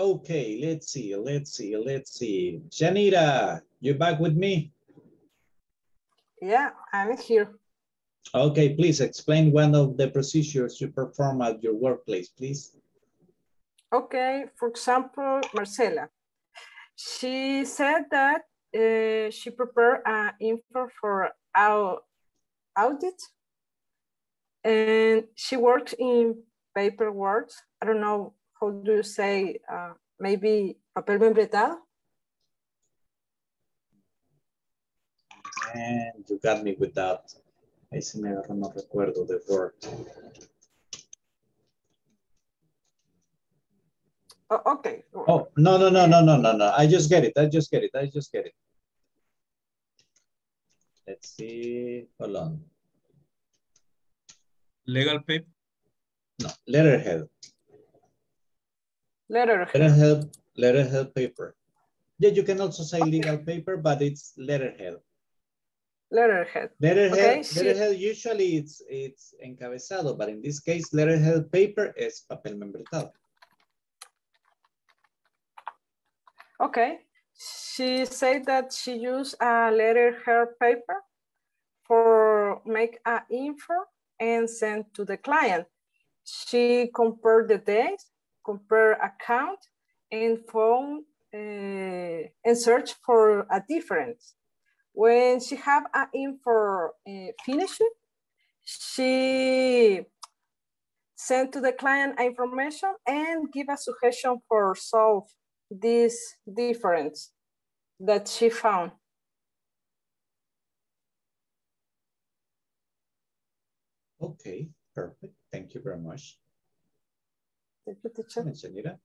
Okay, let's see, let's see, let's see. Janira, you back with me?
Yeah, I'm here.
Okay, please explain one of the procedures you perform at your workplace, please.
Okay, for example, Marcela. She said that uh, she prepared an info for our audit and she works in paperwork. I don't know, how do you say, uh, maybe papel membretado?
And you got me with that. Ahí se me agarró, no recuerdo the word.
Oh, okay.
Oh, no, no, no, no, no, no, no. I just get it. I just get it. I just get it. Let's see. Hold on.
Legal paper.
No, letterhead.
Letterhead.
Letterhead, letterhead paper. Yeah, you can also say legal paper, but it's letterhead.
Letterhead.
Letterhead,
Okay,
letterhead usually it's it's encabezado, but in this case, letterhead paper is papel membretado.
Okay. She said that she used a letterhead paper for make a info and send to the client. she compared the days, compare account, and found uh, and search for a difference. When she have an info uh, finished, she send to the client information and give a suggestion for solve this difference that she found.
Okay, perfect. Thank you very much.
Thank you, teacher.
Señorita.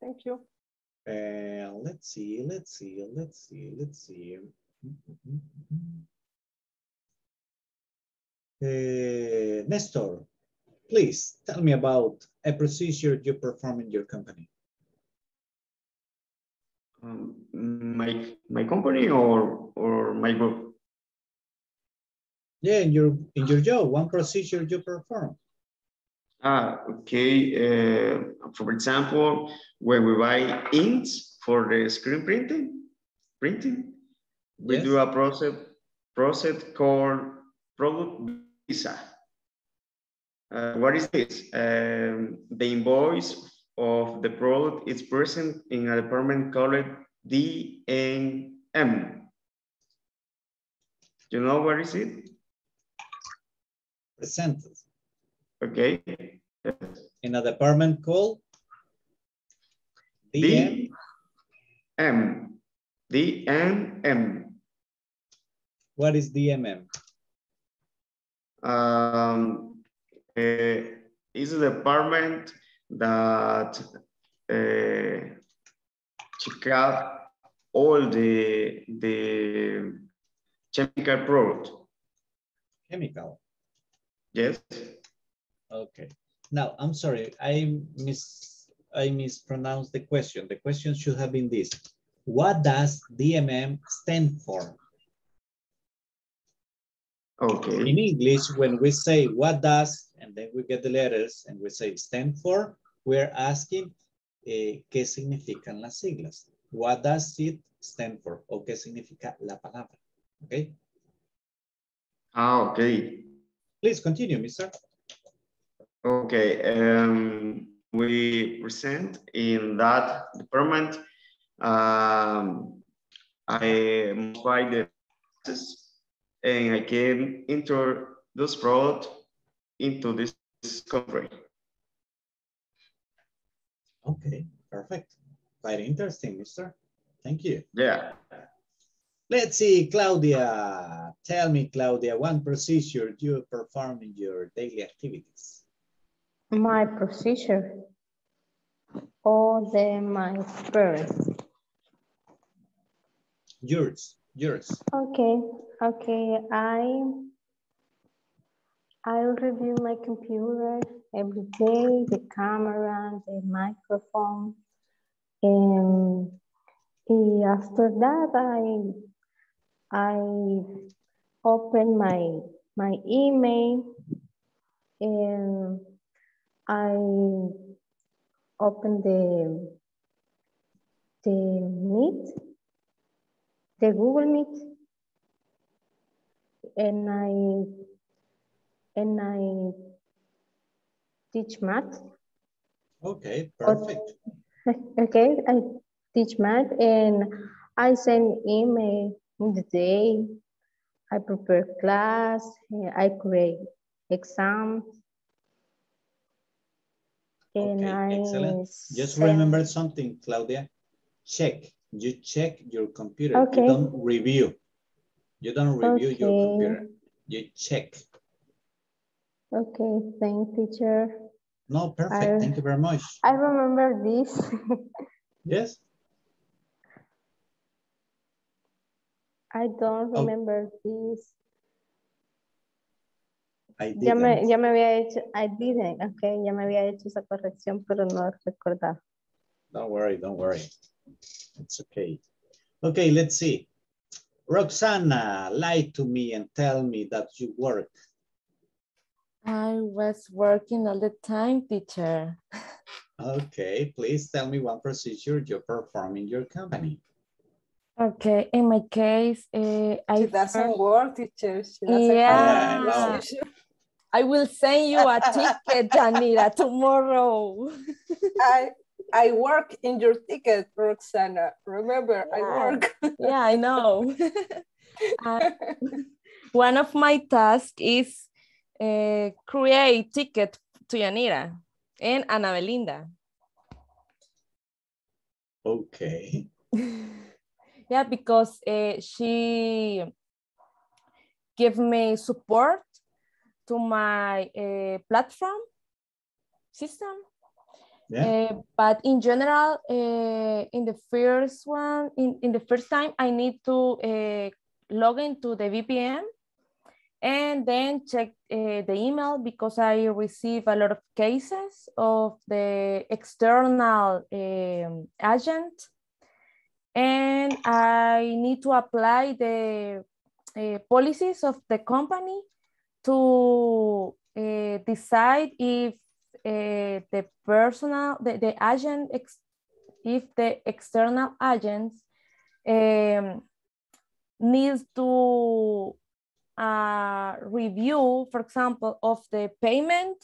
Thank you.
Uh, let's see, let's see, let's see, let's see. Uh, Nestor, please tell me about a procedure you perform in your company.
Um, my my company or or my group?
Yeah, in your in your job, one procedure you perform.
Ah, okay. Uh, for example, when we buy inks for the screen printing, printing, we
Yes.
do a process process called product visa. Uh, what is this? Um, the invoice of the product is present in a department called DNM. You know what is it?
Presented
Okay.
in a department called DM.
DM. DNM.
What is DMM?
Um, uh, is a department that uh, check out all the the chemical product.
Chemical.
Yes.
Okay. Now, I'm sorry, I mis I mispronounced the question. The question should have been this. What does DMM stand for?
Okay.
In English, when we say what does, and then we get the letters and we say stand for, we're asking eh, qué significan las siglas. What does it stand for? O qué significa la palabra. Okay.
Ah, okay.
Please continue, mister.
Okay. Um, we present in that department. Um, I modify the process and I can enter those product into this country.
Okay, perfect. Quite interesting, mister. Thank you.
Yeah.
Let's see, Claudia. Tell me, Claudia, one procedure you perform in your daily activities.
My procedure or the my parents.
Yours, yours.
Okay, okay. I I'll review my computer every day, the camera, the microphone, and after that I I open my my email and I open the the Meet, the Google Meet, and I and I teach math.
Okay, perfect.
Okay, I teach math and I send email in the day. I prepare class, I create exams. And I
Excellent. Just remember something, Claudia. Check. You check your computer.
Okay.
You don't review. You don't review your computer. You check.
Okay, thank teacher.
No, perfect.
I-
Thank you very much.
I remember this.
Yes.
I don't
Oh.
remember this.
I
Ya me,
didn't.
ya me había hecho, I didn't, okay, ya me había hecho esa corrección, pero no recordaba.
Don't worry, don't worry. It's okay. Okay, let's see. Roxana, lie to me and tell me that you work.
I was working all the time, teacher.
Okay, please tell me one procedure you perform in your company.
Okay, in my case, uh, I
She doesn't
first-
work, teacher. She doesn't
Yeah.
have a
Yeah, I know.
position.
I will send you a ticket, Janira, tomorrow.
I I work in your ticket, Roxana. Remember, yeah. I work.
yeah, I know. uh, one of my tasks is uh, create ticket to Janira and Ana Belinda.
Okay.
yeah, because uh, she give me support to my uh, platform system. Yeah. Uh, but in general, uh, in the first one, in, in the first time, I need to uh, log into the VPN and then check uh, the email because I receive a lot of cases of the external um, agent and I need to apply the uh, policies of the company to uh, decide if uh, the personal, the, the agent, if the external agent um, needs to uh, review, for example, of the payment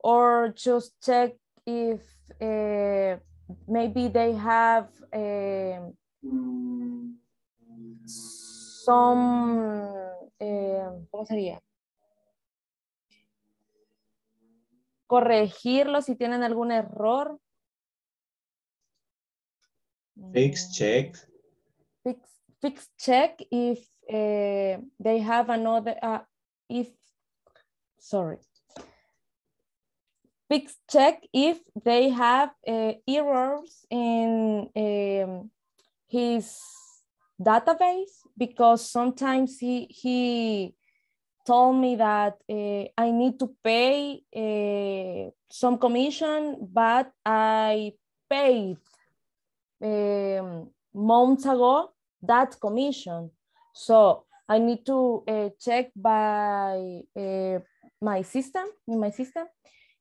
or just check if uh, maybe they have some, ¿cómo sería? Corregirlo si tienen algún error.
Fix check.
Fix, fix check if uh, they have another, uh, if, sorry. Fix check if they have uh, errors in um, his database because sometimes he, he told me that uh, I need to pay uh, some commission, but I paid um, months ago that commission. So I need to uh, check by my system, in my system,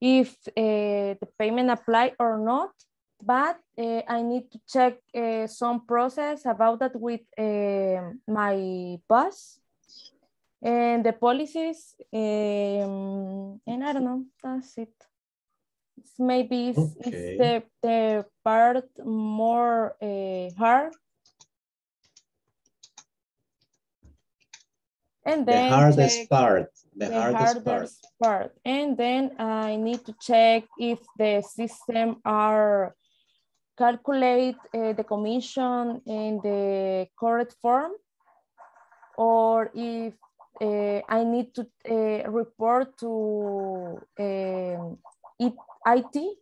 if the payment apply or not. But I need to check some process about that with my boss and the policies um, and i don't know that's it it's maybe it's, okay. it's the, the part more uh, hard and then
the hardest part the, the hardest,
hardest part. part and then i need to check if the system are calculate uh, the commission in the correct form or if uh, I need to uh, report to uh, IT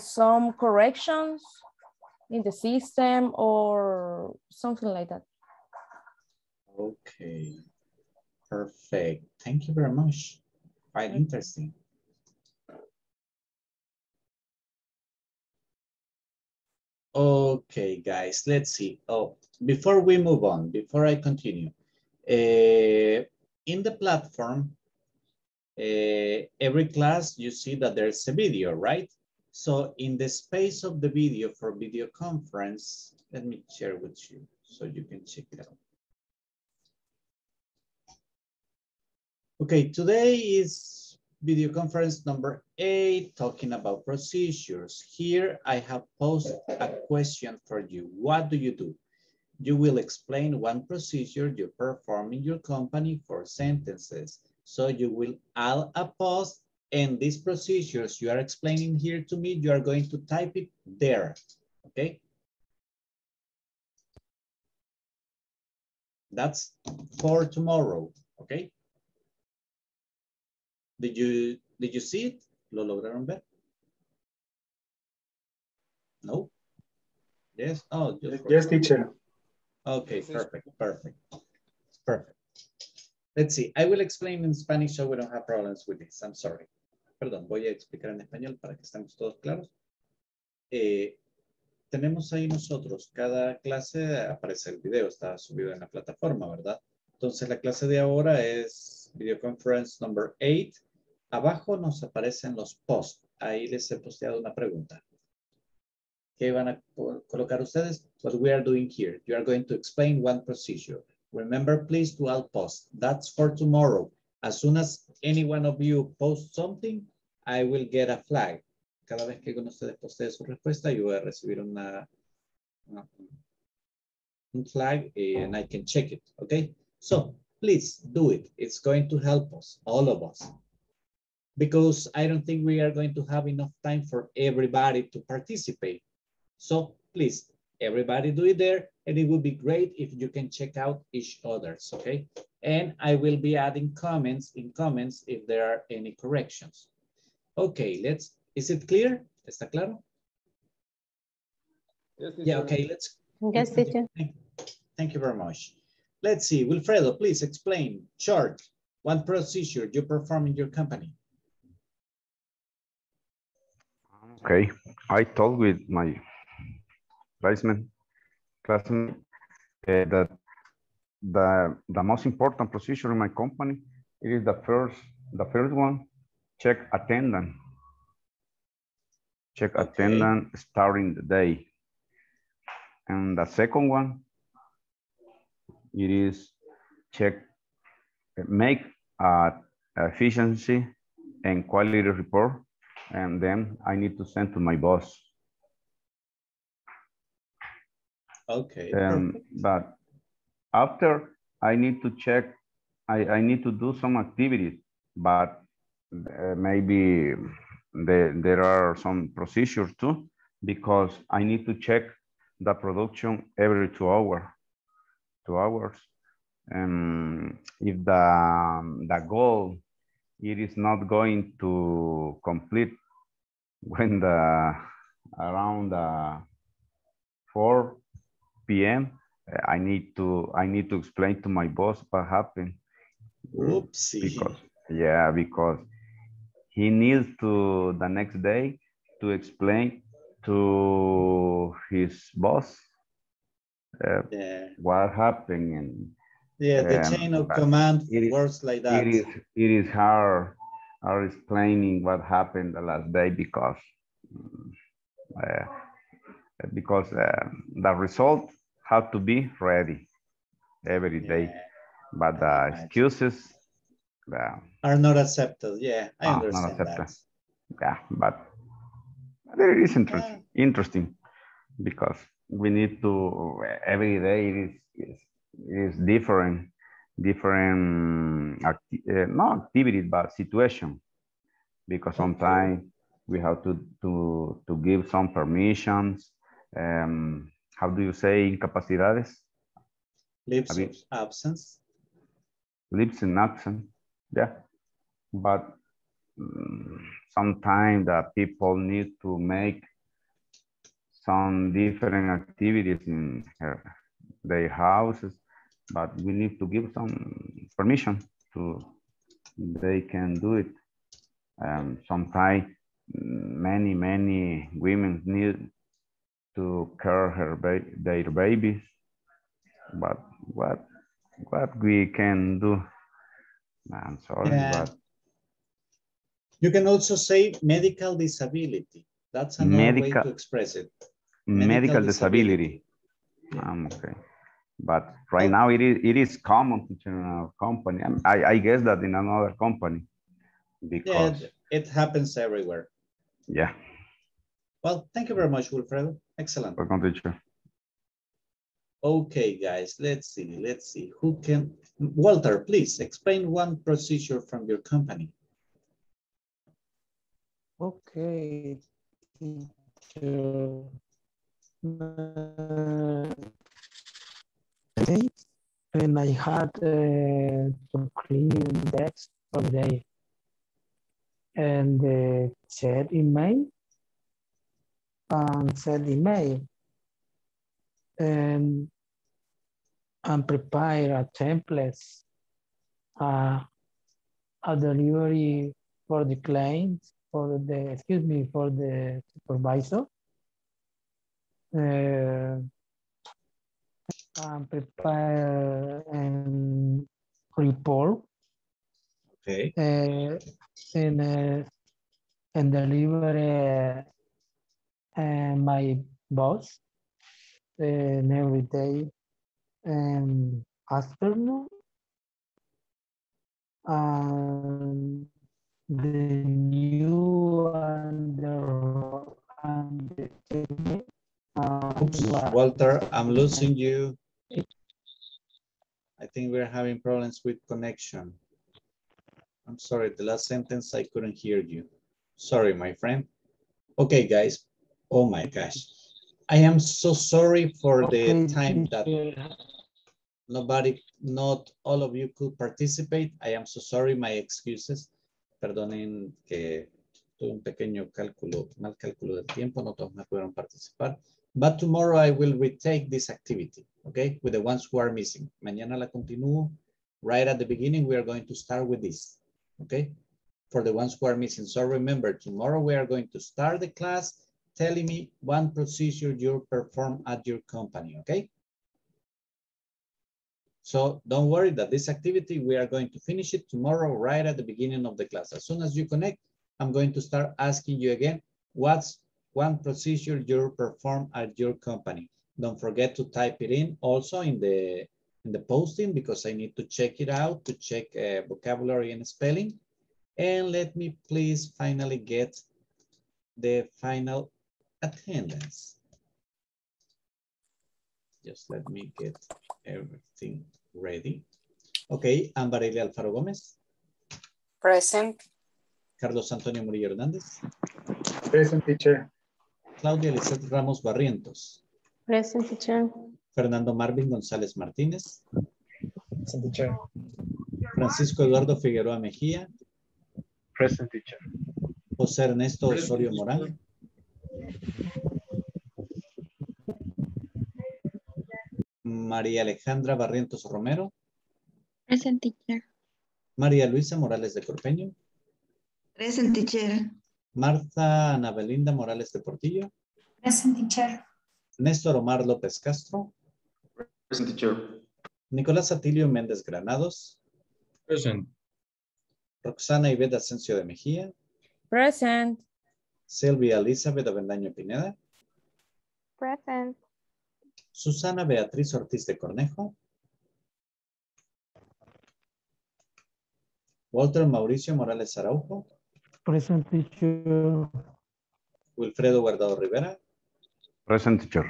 some corrections in the system or something like that.
Okay, perfect. Thank you very much. Quite interesting. Okay, guys, let's see. Oh, before we move on, before I continue, uh, in the platform, uh, every class you see that there's a video, right? So in the space of the video for video conference, let me share with you so you can check it out. Okay, today is video conference number eight, talking about procedures. Here I have posed a question for you. What do you do? You will explain one procedure you perform in your company for sentences. So you will add a pause and these procedures you are explaining here to me, you are going to type it there, okay? That's for tomorrow, okay? Did you, did you see it? ¿Lo lograron ver? No? Yes? Oh,
yes, teacher.
Okay, perfect, perfect, perfect. Let's see, I will explain in Spanish so we don't have problems with this. I'm sorry. Perdón, voy a explicar en español para que estemos todos claros. Eh, tenemos ahí nosotros, cada clase aparece el video, está subido en la plataforma, ¿verdad? Entonces la clase de ahora es Video Conference number 8. Abajo nos aparecen los posts. Ahí les he posteado una pregunta. ¿Qué van a colocar ustedes? What we are doing here. You are going to explain one procedure. Remember, please, to all post. That's for tomorrow. As soon as any one of you post something, I will get a flag. Cada vez que ustedes postee su respuesta, yo voy a recibir una, una un flag eh, and I can check it, okay? So please do it. It's going to help us, all of us. Because I don't think we are going to have enough time for everybody to participate. So please, everybody do it there. And it would be great if you can check out each other's, okay? And I will be adding comments in comments if there are any corrections. Okay, let's, is it clear? ¿Está claro?
Yes,
Yeah, okay, let's.
Yes, teacher.
Thank, thank you very much. Let's see, Wilfredo, please explain, short, one procedure you perform in your company.
Okay, I talked with my classmate, classmate uh, that the the most important procedure in my company it is the first the first one check attendance. Check
Okay.
attendance starting the day. And the second one it is check make a efficiency and quality report. And then I need to send to my boss
Okay,
Um, but after I need to check, I, I need to do some activities, but uh, maybe there, there are some procedures too, because I need to check the production every two hour, two hours. Um, if the, the goal, it is not going to complete when the, around the 4 p.m. I need to I need to explain to my boss what happened.
Oopsie.
Because yeah, because he needs to the next day to explain to his boss uh,
Yeah,
what happened and
yeah, the
um,
chain of command
it is-
works like that.
it is it is hard hard explaining what happened the last day because uh, because uh, the result had to be ready every day. But the excuses uh,
Are not accepted, yeah, I
not
understand that.
yeah but it is interesting interesting because we need to every day it is is, is different different acti- uh, not activity but situation. Because sometimes we have to to to give some permissions um how do you say incapacidades?
Leaves of absence.
lips in accent yeah. But mm, sometimes the people need to make some different activities in her, their houses but we need to give some permission to they can do it. Um, sometimes many many women need to care her ba- their babies but what what we can do i'm sorry
Yeah.
but
You can also say medical disability. That's another way
Medical-
to express it.
medical, disability, um, okay but right now it is it is common in our company i i guess that in another company
Yeah,
because
it happens everywhere.
yeah,
Well, thank you very much, Wilfredo. Excellent.
welcome teacher
Okay, guys, let's see, let's see. Who can, Walter, please explain one procedure from your company.
Okay. teacher. Okay. And I had uh, to clean decks for the day. And uh, check email. And send email. And, and prepare a template Uh, a delivery for the client, for the, excuse me, for the supervisor. Uh, and prepare and report
Okay.
uh, and, uh, and deliver uh, my boss and every day and afternoon and the new and the, and the
Oops, Walter, I'm losing you. I think we're having problems with connection. I'm sorry, the last sentence I couldn't hear you. Sorry, my friend. Okay, guys. Oh my gosh. I am so sorry for the time that nobody, not all of you could participate. I am so sorry, my excuses. Perdonen que tuve un pequeño cálculo, mal cálculo del tiempo, no todos me pudieron participar. But tomorrow I will retake this activity, okay, with the ones who are missing. Mañana la continúo. Right at the beginning, we are going to start with this, okay, for the ones who are missing. So remember, tomorrow we are going to start the class telling me one procedure you perform at your company, okay? So don't worry that this activity, we are going to finish it tomorrow right at the beginning of the class. As soon as you connect, I'm going to start asking you again, what's one procedure you perform at your company? Don't forget to type it in also in the in the posting because I need to check it out to check uh, vocabulary and spelling. And let me please finally get the final attendance. Just let me get everything ready. Okay, Ambarelia Alfaro Gómez.
Present.
Carlos Antonio Murillo Hernández.
Present teacher.
Claudia Lizeth Ramos Barrientos.
Present teacher.
Fernando Marvin González Martínez.
Present teacher.
Francisco Eduardo Figueroa Mejía.
Present teacher.
José Ernesto Osorio Morán. María Alejandra Barrientos Romero.
Present teacher.
María Luisa Morales de Corpeño.
Present teacher.
Marta Ana Belinda Morales de Portillo.
Present teacher.
Néstor Omar López Castro.
Present teacher.
Nicolás Atilio Méndez Granados.
Present.
Roxana Ivette Asensio de Mejía.
Present.
Silvia Elizabeth Avendaño Pineda.
Present.
Susana Beatriz Ortiz de Cornejo. Walter Mauricio Morales Araujo.
Present teacher.
Wilfredo Guardado Rivera.
Present teacher.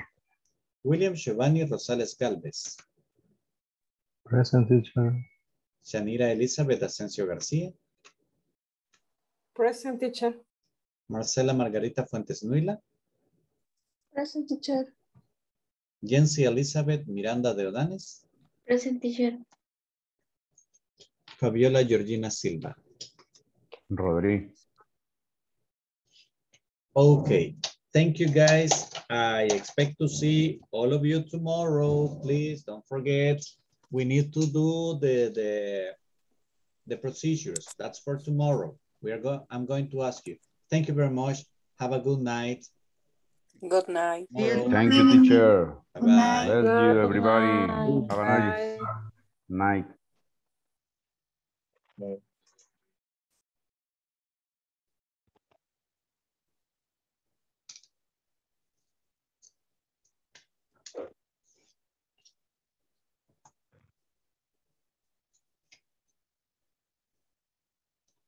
William Giovanni Rosales Galvez.
Present teacher.
Shanira Elizabeth Asensio García.
Present teacher.
Marcela Margarita Fuentes Nuila.
Present teacher.
Jency Elizabeth Miranda de Odanes.
Present teacher.
Fabiola Georgina Silva.
Rodríguez.
Okay, thank you guys. I expect to see all of you tomorrow. Please don't forget, we need to do the, the, the procedures. That's for tomorrow. We are going, I'm going to ask you. Thank you very much. Have a good night.
Good night.
Thank you, teacher.
Bye-bye.
Bless you, everybody. Have a nice night.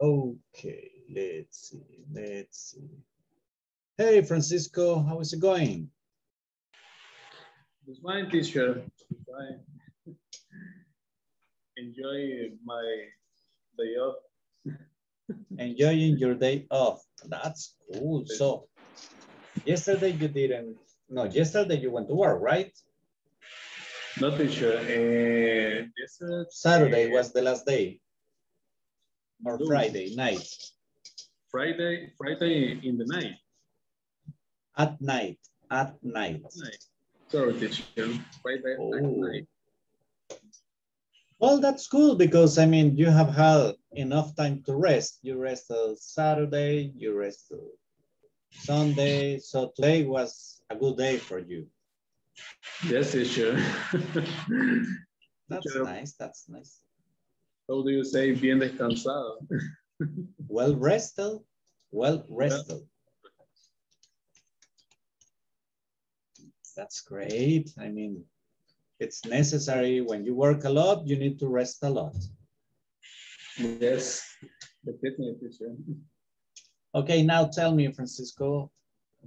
Okay, let's see, let's see. Hey, Francisco, how is it going?
It's fine, teacher. Fine. Enjoy my day off.
Enjoying your day off. That's cool. So, yesterday you didn't, no, yesterday you went to work, right?
No, teacher. Uh, yesterday,
Saturday was the last day. Or Friday night.
Friday, Friday in the night.
At night, at night.
night. Sorry, teacher. Friday
Oh.
at night.
Well, that's cool because I mean, you have had enough time to rest. You rest on Saturday, you rest on Sunday. So today was a good day for you.
Yes, teacher.
That's nice, that's nice.
How do you say bien descansado?
Well rested, well rested. That's great. I mean, it's necessary when you work a lot, you need to rest a lot.
Yes, definitely.
Okay, now tell me, Francisco,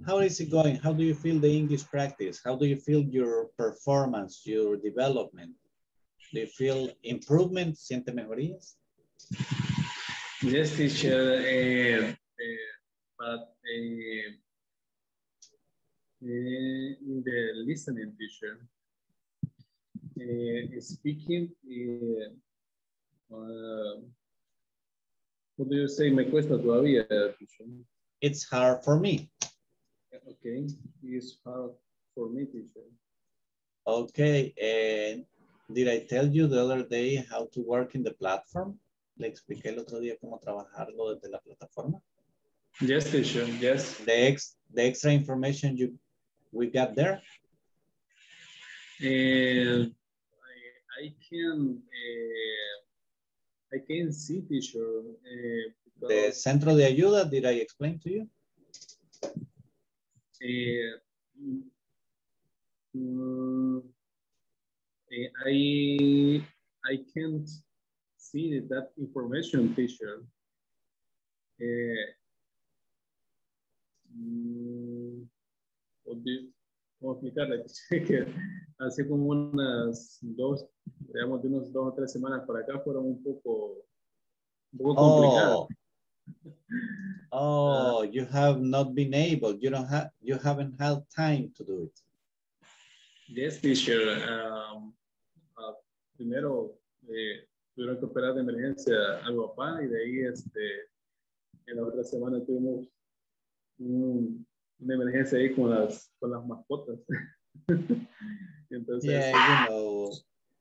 how is it going? How do you feel the English practice? How do you feel your performance, your development? Do you feel improvement? ¿Siente mejorías?
Yes, teacher. Uh, uh, but uh, in the listening, teacher, speaking, uh, what do you say? Me cuesta todavía, teacher.
It's hard for me.
Okay, it's hard for me, teacher.
Okay, and did I tell you the other day how to work in the platform? Le expliqué el otro día cómo trabajarlo desde la plataforma.
Yes, teacher, yes.
The, ex, the extra information you we got there?
Uh, I, I can uh, I can see teacher. Uh,
the Centro de Ayuda, did I explain to you?
Um, I I can't see that information, teacher. Um, ¿Cómo explicarle? que hace como unas dos, digamos, de unos dos o tres semanas para acá fueron un poco, un poco complicadas.
Oh, oh you have not been able, you don't have, you haven't had time to do it.
Yes, teacher. Um, uh, primero eh, tuvieron que operar de emergencia al papá y de ahí este, en la otra semana tuvimos un, una emergencia ahí con las, con las mascotas.
Entonces, yeah, you know,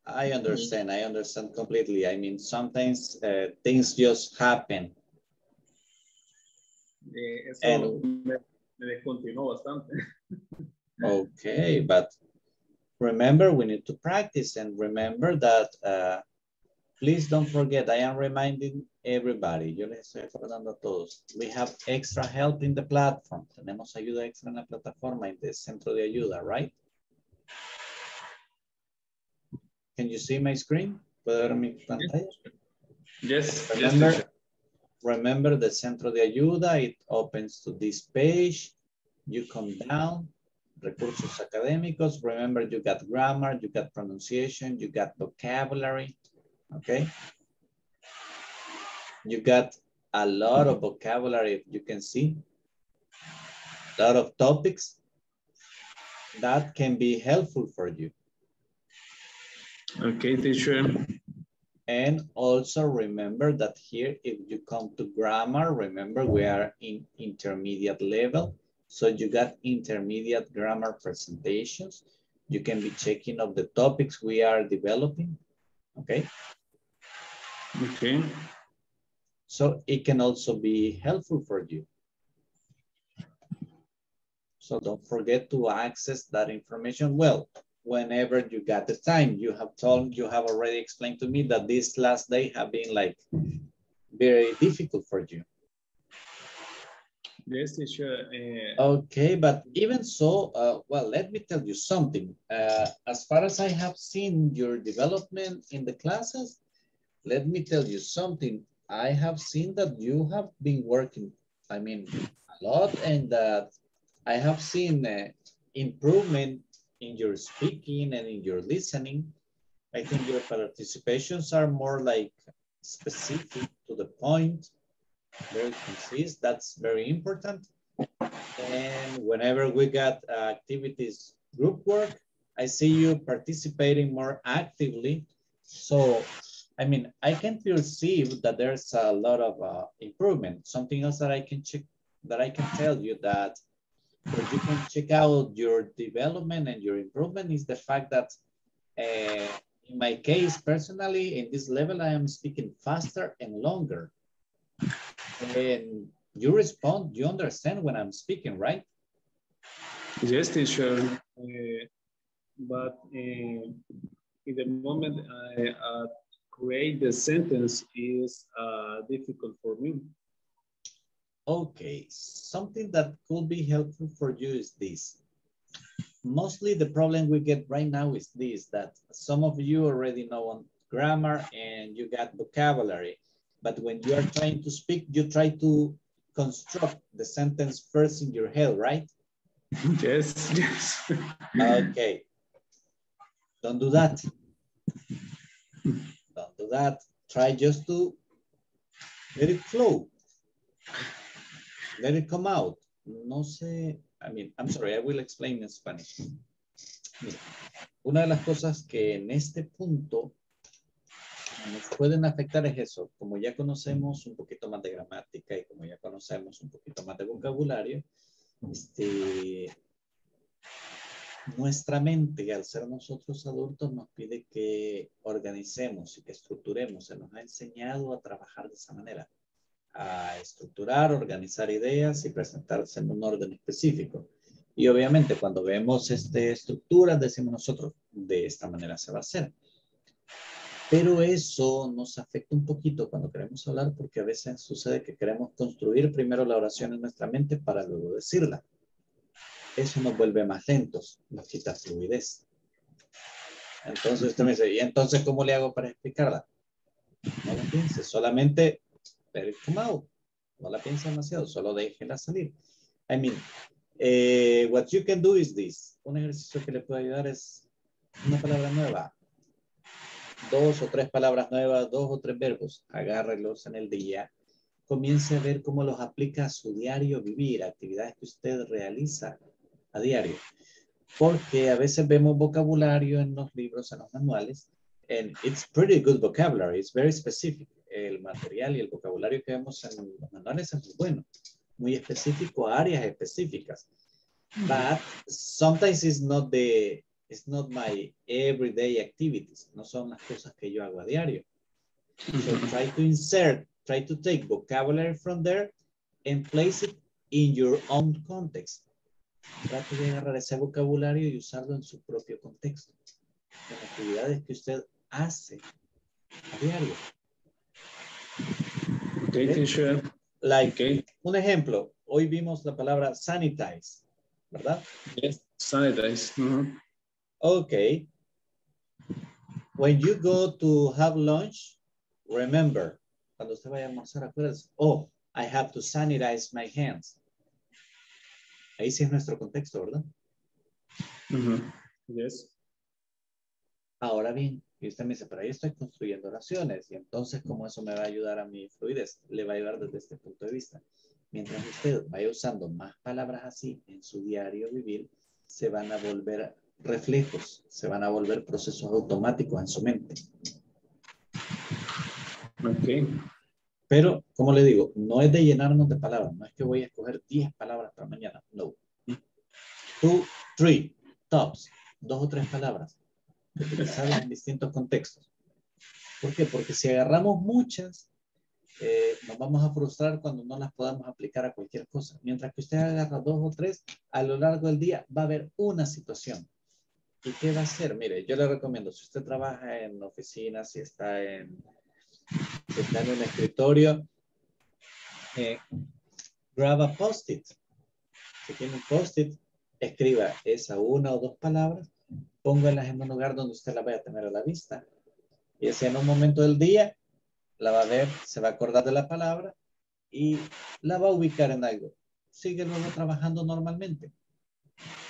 I understand. I understand completely. I mean, sometimes uh, things just happen.
Eh, eso and, me, me descontinuó bastante.
okay, but remember, we need to practice and remember that uh, Please don't forget, I am reminding everybody, yo les estoy recordando a todos, we have extra help in the platform. Tenemos ayuda extra en la plataforma, en el centro de ayuda, right? Can you see my screen? ¿Puedo ver mi pantalla?
Yes,
remember,
yes.
Remember the centro de ayuda, it opens to this page. You come down, recursos académicos. Remember, you got grammar, you got pronunciation, you got vocabulary, okay? You got a lot of vocabulary, you can see, a lot of topics that can be helpful for you.
Okay, teacher.
And also remember that here, if you come to grammar, remember we are in intermediate level. So you got intermediate grammar presentations. You can be checking of the topics we are developing, okay?
Okay.
So it can also be helpful for you. So don't forget to access that information well whenever you got the time. You have told, you have already explained to me that this last day have been like very difficult for you.
Yes, teacher. Uh...
Okay, but even so, uh, well, let me tell you something. Uh, as far as I have seen your development in the classes, let me tell you something. I have seen that you have been working, I mean, a lot and that I have seen uh, improvement in your speaking and in your listening. I think your participations are more like specific to the point, very concise. That's very important. And whenever we got uh, activities group work, I see you participating more actively. So I mean, I can perceive that there's a lot of uh, improvement. Something else that I can check, that I can tell you that where you can check out your development and your improvement is the fact that uh, in my case, personally, in this level, I am speaking faster and longer. And you respond, you understand when I'm speaking, right?
Yes, teacher. Uh, but uh, in the moment I, uh, create the sentence is uh, difficult for me.
Okay, something that could be helpful for you is this. Mostly the problem we get right now is this, that some of you already know on grammar and you got vocabulary. But when you are trying to speak, you try to construct the sentence first in your head, right?
Yes, yes.
Okay. Don't do that. Don't do that. Try just to let it flow. Let it come out. No sé, I mean, I'm sorry, I will explain in Spanish. Mira, una de las cosas que en este punto nos pueden afectar es eso. Como ya conocemos un poquito más de gramática y como ya conocemos un poquito más de vocabulario, este, nuestra mente, al ser nosotros adultos, nos pide que organicemos y que estructuremos. Se nos ha enseñado a trabajar de esa manera, a estructurar, organizar ideas y presentarse en un orden específico. Y obviamente cuando vemos este, estructuras, decimos nosotros, de esta manera se va a hacer. Pero eso nos afecta un poquito cuando queremos hablar porque a veces sucede que queremos construir primero la oración en nuestra mente para luego decirla. Eso nos vuelve más lentos, nos quita fluidez. Entonces usted me dice, ¿y entonces cómo le hago para explicarla? No la piense, solamente it No la piense demasiado, solo déjela salir. I mean, eh, what you can do is this. Un ejercicio que le puede ayudar es una palabra nueva dos o tres palabras nuevas, dos o tres verbos, agárrelos en el día, comience a ver cómo los aplica a su diario vivir, actividades que usted realiza a diario. Porque a veces vemos vocabulario en los libros, en los manuales, and it's pretty good vocabulary, it's very specific. El material y el vocabulario que vemos en los manuales es muy bueno, muy específico a áreas específicas. But sometimes it's not the it's not my everyday activities. No son las cosas que yo hago a diario. So try to insert, try to take vocabulary from there and place it in your own context. Trate de agarrar ese vocabulario y usarlo en su propio contexto. En actividades que usted hace a diario.
Okay, teacher.
Like, okay. un ejemplo, hoy vimos la palabra sanitize, ¿verdad?
Yes, sanitize.
Okay. When you go to have lunch, remember, cuando usted vaya a almorzar, acuérdese, oh, I have to sanitize my hands. Ahí sí es nuestro contexto, ¿verdad?
Yes.
Ahora bien, y usted me dice, pero ahí estoy construyendo oraciones, y entonces, ¿cómo eso me va a ayudar a mi fluidez? Le va a ayudar desde este punto de vista. Mientras usted vaya usando más palabras así en su diario vivir, se van a volver reflejos, se van a volver procesos automáticos en su mente.
Ok.
Pero, como le digo, no es de llenarnos de palabras, no es que voy a escoger 10 palabras para mañana, no. Two, three, tops, dos o tres palabras, utilizadas en distintos contextos. ¿Por qué? Porque si agarramos muchas, eh, nos vamos a frustrar cuando no las podamos aplicar a cualquier cosa. Mientras que usted agarra dos o tres, a lo largo del día va a haber una situación ¿Y qué va a hacer? Mire, yo le recomiendo, si usted trabaja en oficina, si está en, está en un escritorio, eh, graba post-it. Si tiene un post-it, escriba esa una o dos palabras, póngalas en un lugar donde usted la vaya a tener a la vista. Y así en un momento del día, la va a ver, se va a acordar de la palabra y la va a ubicar en algo. Sigue luego trabajando normalmente.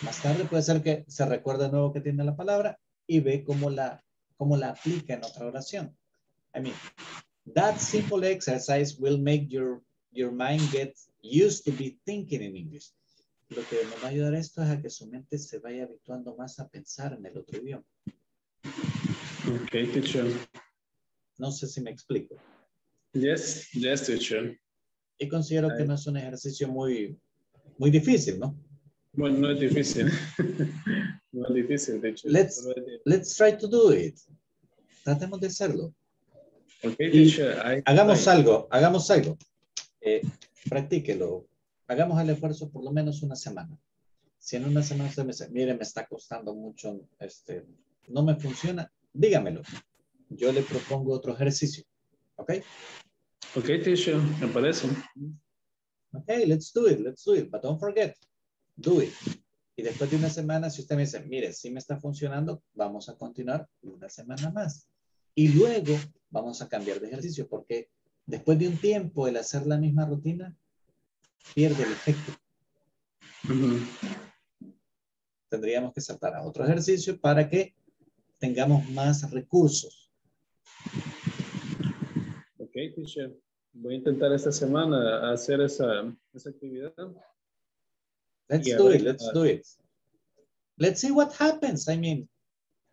Más tarde puede ser que se recuerde de nuevo que tiene la palabra y ve cómo la, cómo la aplica en otra oración. I mean, that simple exercise will make your, your mind get used to be thinking in English. Lo que nos va a ayudar esto es a que su mente se vaya habituando más a pensar en el otro idioma.
Ok, teacher.
No sé si me explico.
Yes, yes, teacher.
Y considero que no es un ejercicio muy, muy difícil, ¿no?
Bueno, no es difícil. no es difícil, de hecho.
Let's, let's try to do it. Tratemos de hacerlo.
Okay, teacher,
hagamos algo, hagamos algo. Eh, practíquelo. Hagamos el esfuerzo por lo menos una semana. Si en una semana usted me dice, mire, me está costando mucho, este, no me funciona, dígamelo. Yo le propongo otro ejercicio. ¿Ok?
Ok, teacher, me parece.
Ok, let's do it, let's do it. But don't forget, do it. Y después de una semana, si usted me dice, mire, si me está funcionando, vamos a continuar una semana más. Y luego vamos a cambiar de ejercicio porque después de un tiempo, el hacer la misma rutina pierde el efecto. Tendríamos que saltar a otro ejercicio para que tengamos más recursos.
Ok, teacher. Voy a intentar esta semana hacer esa, esa actividad.
Let's do it, let's do it. Let's see what happens. I mean,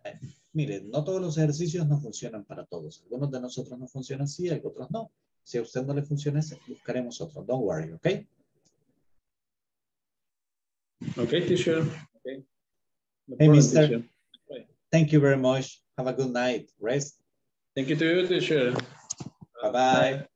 eh, mire, not all the exercises no todos los ejercicios no funcionan para todos. Algunos de nosotros no funcionan así, otros no. Si a usted no le funciona ese, buscaremos otro. Don't worry, okay?
Okay, teacher. Okay.
No hey, mister. Teacher. Thank you very much. Have a good night. Rest.
Thank you to you, teacher.
Bye-bye.